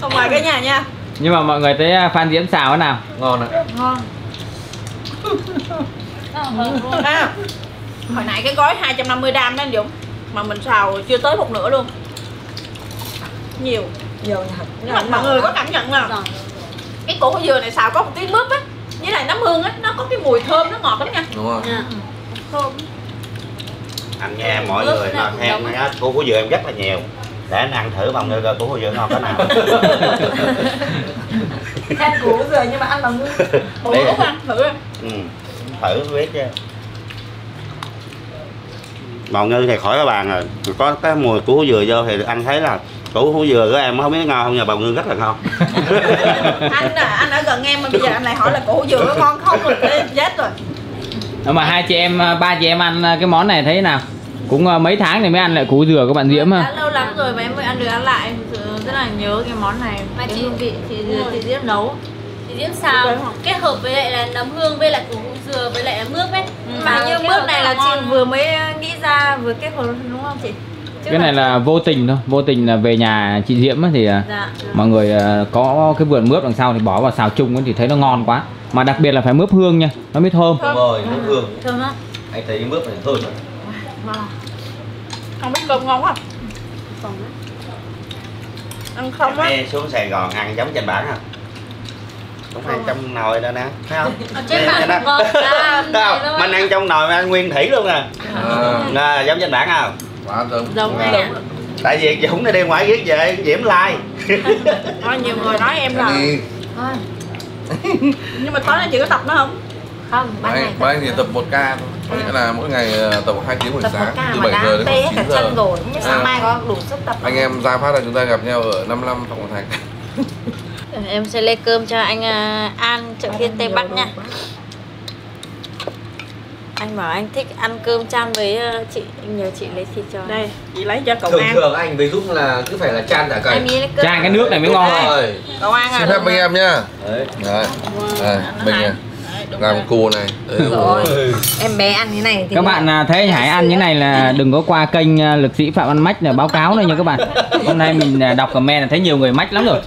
không ngoài cái nhà nha. Nhưng mà mọi người thấy à, Phan Diễm xào thế nào? Ngon ạ. Ngon <laughs> à, hồi nãy cái gói 250 gram đó anh Dũng mà mình xào chưa tới một nửa luôn. Nhiều. Nhiều nhỉ? Nhưng mà mọi người có cảm nhận là cái củ dừa này xào có một tí mướp á với lại nấm hương á nó có cái mùi thơm nó ngọt lắm nha. Đúng rồi. Thơm. Anh nghe mọi người nó khen á, củ của dừa em rất là nhiều để anh ăn thử bằng coi củ của dừa ngon cái nào. Khen củ dừa nhưng mà ăn bằng ngư. Út ăn thử ừ. thử biết chứ. Bào ngư thì khỏi các bàn rồi. Có cái mùi củ hú dừa vô thì anh thấy là củ hú dừa của em không biết ngon không mà bào ngư rất là ngon. <laughs> Anh à, anh ở gần em mà bây giờ anh lại hỏi là củ dừa có ngon không? Rồi chết rồi. Mà hai chị em ba chị em ăn cái món này thấy thế nào cũng à, mấy tháng thì mới ăn lại củ dừa các bạn Diễm đã à lâu lắm rồi mà em mới ăn được ăn lại. Thực sự rất là nhớ cái món này. Mà cái chị- hương vị chị chị Diễm nấu. Thì diễm xào kết hợp với lại là nấm hương với lại củ dừa với lại là mướp ấy. Mà như hợp này là ngon chị vừa mới nghĩ ra vừa kết hợp đúng không chị? Chứ cái này là vô tình thôi. Vô tình là về nhà chị Diễm á thì à, dạ. mọi người có cái vườn mướp đằng sau thì bỏ vào xào chung ấy thì thấy nó ngon quá. Mà đặc biệt là phải mướp hương nha. Nó mới thơm. Đúng rồi nước hương. Thơm lắm. Anh thấy mướp này thơm rồi ngon. Không biết cơm ngon quá. Ăn không á. Xuống Sài Gòn ăn giống trên bản không cũng ăn trong nồi đó nè thấy không? Trên bàn đó. ngon không? mình ăn trong nồi mà ăn nguyên thủy luôn nè à, à, giống trên bản không? Quá À. anh ạ tại vì dũng nó đi ngoài viết về diễm like Thôi, nhiều người nói em là nhưng mà tối nay chị có tập nó không không ban ngày anh thì tập một ca thôi. Có nghĩa là mỗi ngày ờ, tập 2 tiếng buổi sáng từ 7 giờ đến tê khoảng cả 9 giờ. chân rồi nhưng sáng À. mai có đủ sức tập anh em ra phát là chúng ta gặp nhau ở 55 Phạm Ngọc Thạch. Em sẽ lấy cơm cho anh An chợ phiên Tây Bắc nha. anh bảo anh thích ăn cơm chan với ờ, chị nhờ chị lấy thịt cho. Đây chị lấy cho cậu thường ăn thường anh với Dũng là cứ phải là chan lấy cơm chan cái nước này mới ngon này rồi. cậu ăn à xin phép anh em nhá. Đấy. Đấy đây mình Đấy, à, đúng làm cù này. Rồi. em bé ăn thế này thì các bạn à, thấy anh Hải ăn như này là đừng có qua kênh à, lực sĩ Phạm Văn Mách là báo cáo này nha các bạn. Hôm nay mình à, đọc comment là thấy nhiều người mách lắm rồi.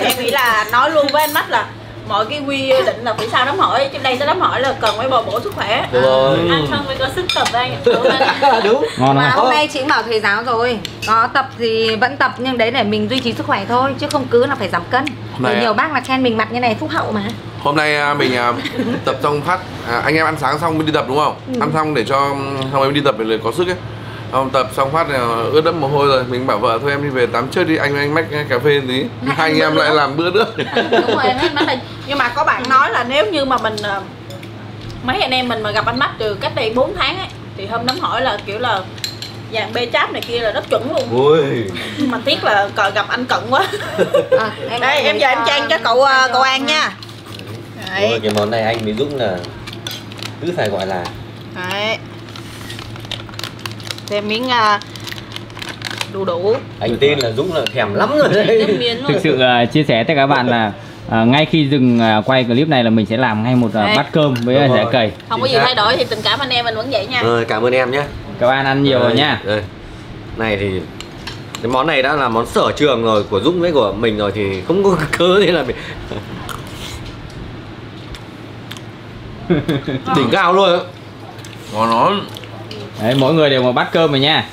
Em nghĩ là nói luôn với anh mắt là mọi cái quy định là phải sao đám hỏi? Chứ đây sẽ đám hỏi là cần phải bồi bổ sức khỏe. Đúng rồi. ăn xong mới có sức tập anh <laughs> ạ đúng. Ngon mà hôm nay chị bảo thầy giáo rồi có tập thì vẫn tập nhưng đấy để mình duy trì sức khỏe thôi chứ không cứ là phải giảm cân. Này Rồi ạ. nhiều bác là khen mình mặt như này phúc hậu mà. Hôm nay à, mình à, tập xong phát à, anh em ăn sáng xong mới đi tập đúng không? Ăn xong để cho hôm ấy đi tập để có sức ấy Không, tập xong phát là ướt đẫm mồ hôi rồi. Mình bảo vợ thôi em đi về tắm trước đi anh với anh mách cà phê tí. Hai anh em lại làm bữa nữa. Đúng rồi em là nhưng mà có bạn nói là nếu như mà mình ờ, mấy anh em mình mà gặp anh mắt từ cách đây 4 tháng ấy thì hôm đám hỏi là kiểu là dàn bê cháp này kia là rất chuẩn luôn. Ui. Mà tiếc là cờ gặp anh cận quá. <laughs> À, đây em giờ em trang cho cậu ờ, cậu An nha. Ôi, cái món này anh với Dũng là cứ phải gọi là đấy thêm miếng uh, đu đủ. Anh tin là Dũng là thèm lắm rồi đấy. Thực sự ờ, chia sẻ tất cả các bạn là ờ, ngay khi dừng ờ, quay clip này là mình sẽ làm ngay một Đấy. bát cơm với rẻ cầy. Không có gì thay đổi thì tình cảm anh em mình vẫn vậy nha. Rồi cảm ơn em nhé. Các bạn ăn nhiều rồi nha. đây. này thì cái món này đã là món sở trường rồi của Dũng với của mình rồi thì không có <laughs> cớ gì là mình <laughs> đỉnh cao luôn. Á. ngon lắm Đấy, mỗi người đều một bát cơm rồi nha.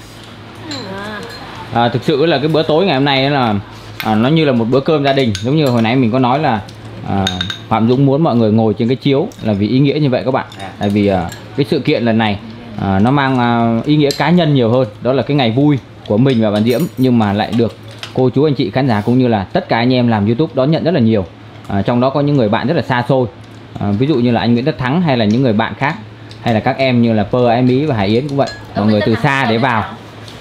À, thực sự là cái bữa tối ngày hôm nay là à, nó như là một bữa cơm gia đình. Giống như hồi nãy mình có nói là à, Phạm Dũng muốn mọi người ngồi trên cái chiếu là vì ý nghĩa như vậy các bạn. Tại vì à, cái sự kiện lần này à, nó mang à, ý nghĩa cá nhân nhiều hơn. Đó là cái ngày vui của mình và bạn Diễm nhưng mà lại được cô chú anh chị khán giả cũng như là tất cả anh em làm YouTube đón nhận rất là nhiều. À, trong đó có những người bạn rất là xa xôi. À, ví dụ như là anh Nguyễn Tất Thắng hay là những người bạn khác hay là các em như là Pơ, Ái Mỹ và Hải Yến cũng vậy. Mọi người từ xa để vào.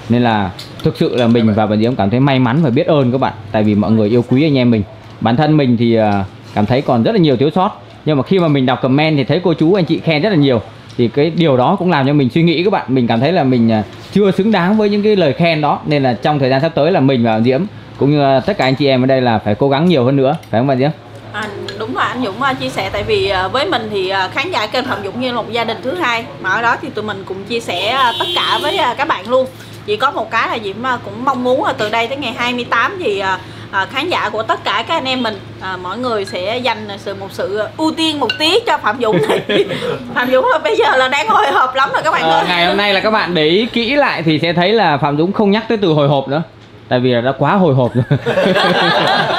nên là thực sự là mình và bạn Diễm cảm thấy may mắn và biết ơn các bạn tại vì mọi người yêu quý anh em mình. Bản thân mình thì à, cảm thấy còn rất là nhiều thiếu sót. Nhưng mà khi mà mình đọc comment thì thấy cô chú anh chị khen rất là nhiều. Thì cái điều đó cũng làm cho mình suy nghĩ các bạn. Mình cảm thấy là mình à, chưa xứng đáng với những cái lời khen đó. Nên là trong thời gian sắp tới là mình và bạn Diễm cũng như là tất cả anh chị em ở đây là phải cố gắng nhiều hơn nữa. Phải không bạn Diễm? À, đúng rồi anh Dũng uh, chia sẻ tại vì uh, với mình thì uh, khán giả kênh Phạm Dũng như là một gia đình thứ hai mà ở đó thì tụi mình cùng chia sẻ tất cả với các bạn luôn. Chỉ có một cái là Diễm cũng mong muốn là từ đây tới ngày 28 thì khán giả của tất cả các anh em mình mỗi người sẽ dành sự một sự ưu tiên một tí cho Phạm Dũng. Này <laughs> Phạm Dũng là bây giờ là đang hồi hộp lắm rồi các bạn ơi. ngày hôm nay là các bạn để ý kỹ lại thì sẽ thấy là Phạm Dũng không nhắc tới từ hồi hộp nữa tại vì là đã quá hồi hộp rồi.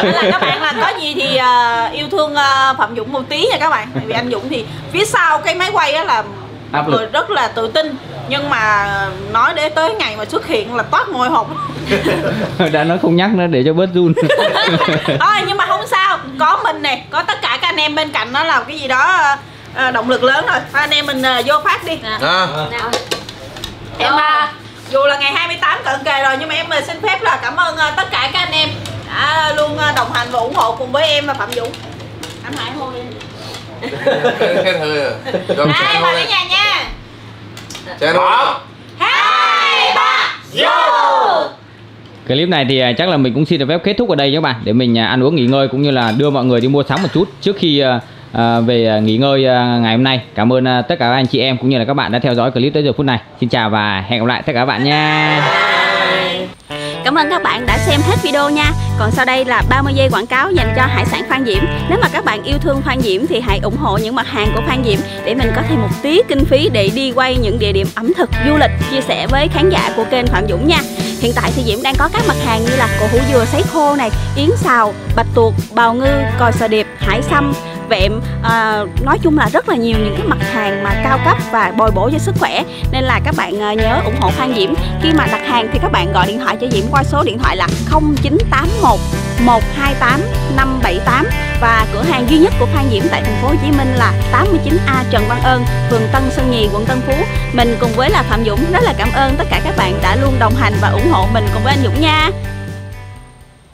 Là các bạn là có gì thì uh, yêu thương uh, Phạm Dũng một tí nha các bạn. Tại vì anh Dũng thì phía sau cái máy quay á là Áp người lực. rất là tự tin. Nhưng mà nói để tới ngày mà xuất hiện là toát ngồi hộp. <laughs> Đã nói không nhắc nữa để cho bớt run. <laughs> Thôi nhưng mà không sao. Có mình nè, có tất cả các anh em bên cạnh nó là cái gì đó uh, động lực lớn rồi. Thôi anh em mình uh, vô phát đi. À, Nào. Em uh, dù là ngày 28 cận kề rồi nhưng mà em xin phép là cảm ơn uh, tất cả các anh em đã luôn uh, đồng hành và ủng hộ cùng với em và Phạm Dũng. Anh Hải hôn đi. <laughs> Hết hơi à. Đây, vào thôi cái nhà nha. Chén thôi hai ba clip này thì à, chắc là mình cũng xin được phép kết thúc ở đây nhé các bạn. Để mình à, ăn uống nghỉ ngơi cũng như là đưa mọi người đi mua sắm một chút. Trước khi à, về à, nghỉ ngơi à, ngày hôm nay. Cảm ơn à, tất cả các anh chị em cũng như là các bạn đã theo dõi clip tới giờ phút này. Xin chào và hẹn gặp lại tất cả các bạn nha. Cảm ơn các bạn đã xem hết video nha. Còn sau đây là 30 giây quảng cáo dành cho hải sản Phan Diễm. Nếu mà các bạn yêu thương Phan Diễm thì hãy ủng hộ những mặt hàng của Phan Diễm Để mình có thêm một tí kinh phí để đi quay những địa điểm ẩm thực, du lịch Chia sẻ với khán giả của kênh Phạm Dũng nha. Hiện tại thì Diễm đang có các mặt hàng như là cổ hủ dừa sấy khô này, yến xào, bạch tuộc, bào ngư, còi sò điệp, hải sâm, vẹm à, nói chung là rất là nhiều những cái mặt hàng mà cao cấp và bồi bổ cho sức khỏe nên là các bạn à, nhớ ủng hộ Phan Diễm khi mà đặt hàng thì các bạn gọi điện thoại cho Diễm qua số điện thoại là 0981 128 578 và cửa hàng duy nhất của Phan Diễm tại thành phố Hồ Chí Minh là 89A Trần Văn Ơn, phường Tân Sơn Nhì, quận Tân Phú. Mình cùng với là Phạm Dũng rất là cảm ơn tất cả các bạn đã luôn đồng hành và ủng hộ mình cùng với anh Dũng nha.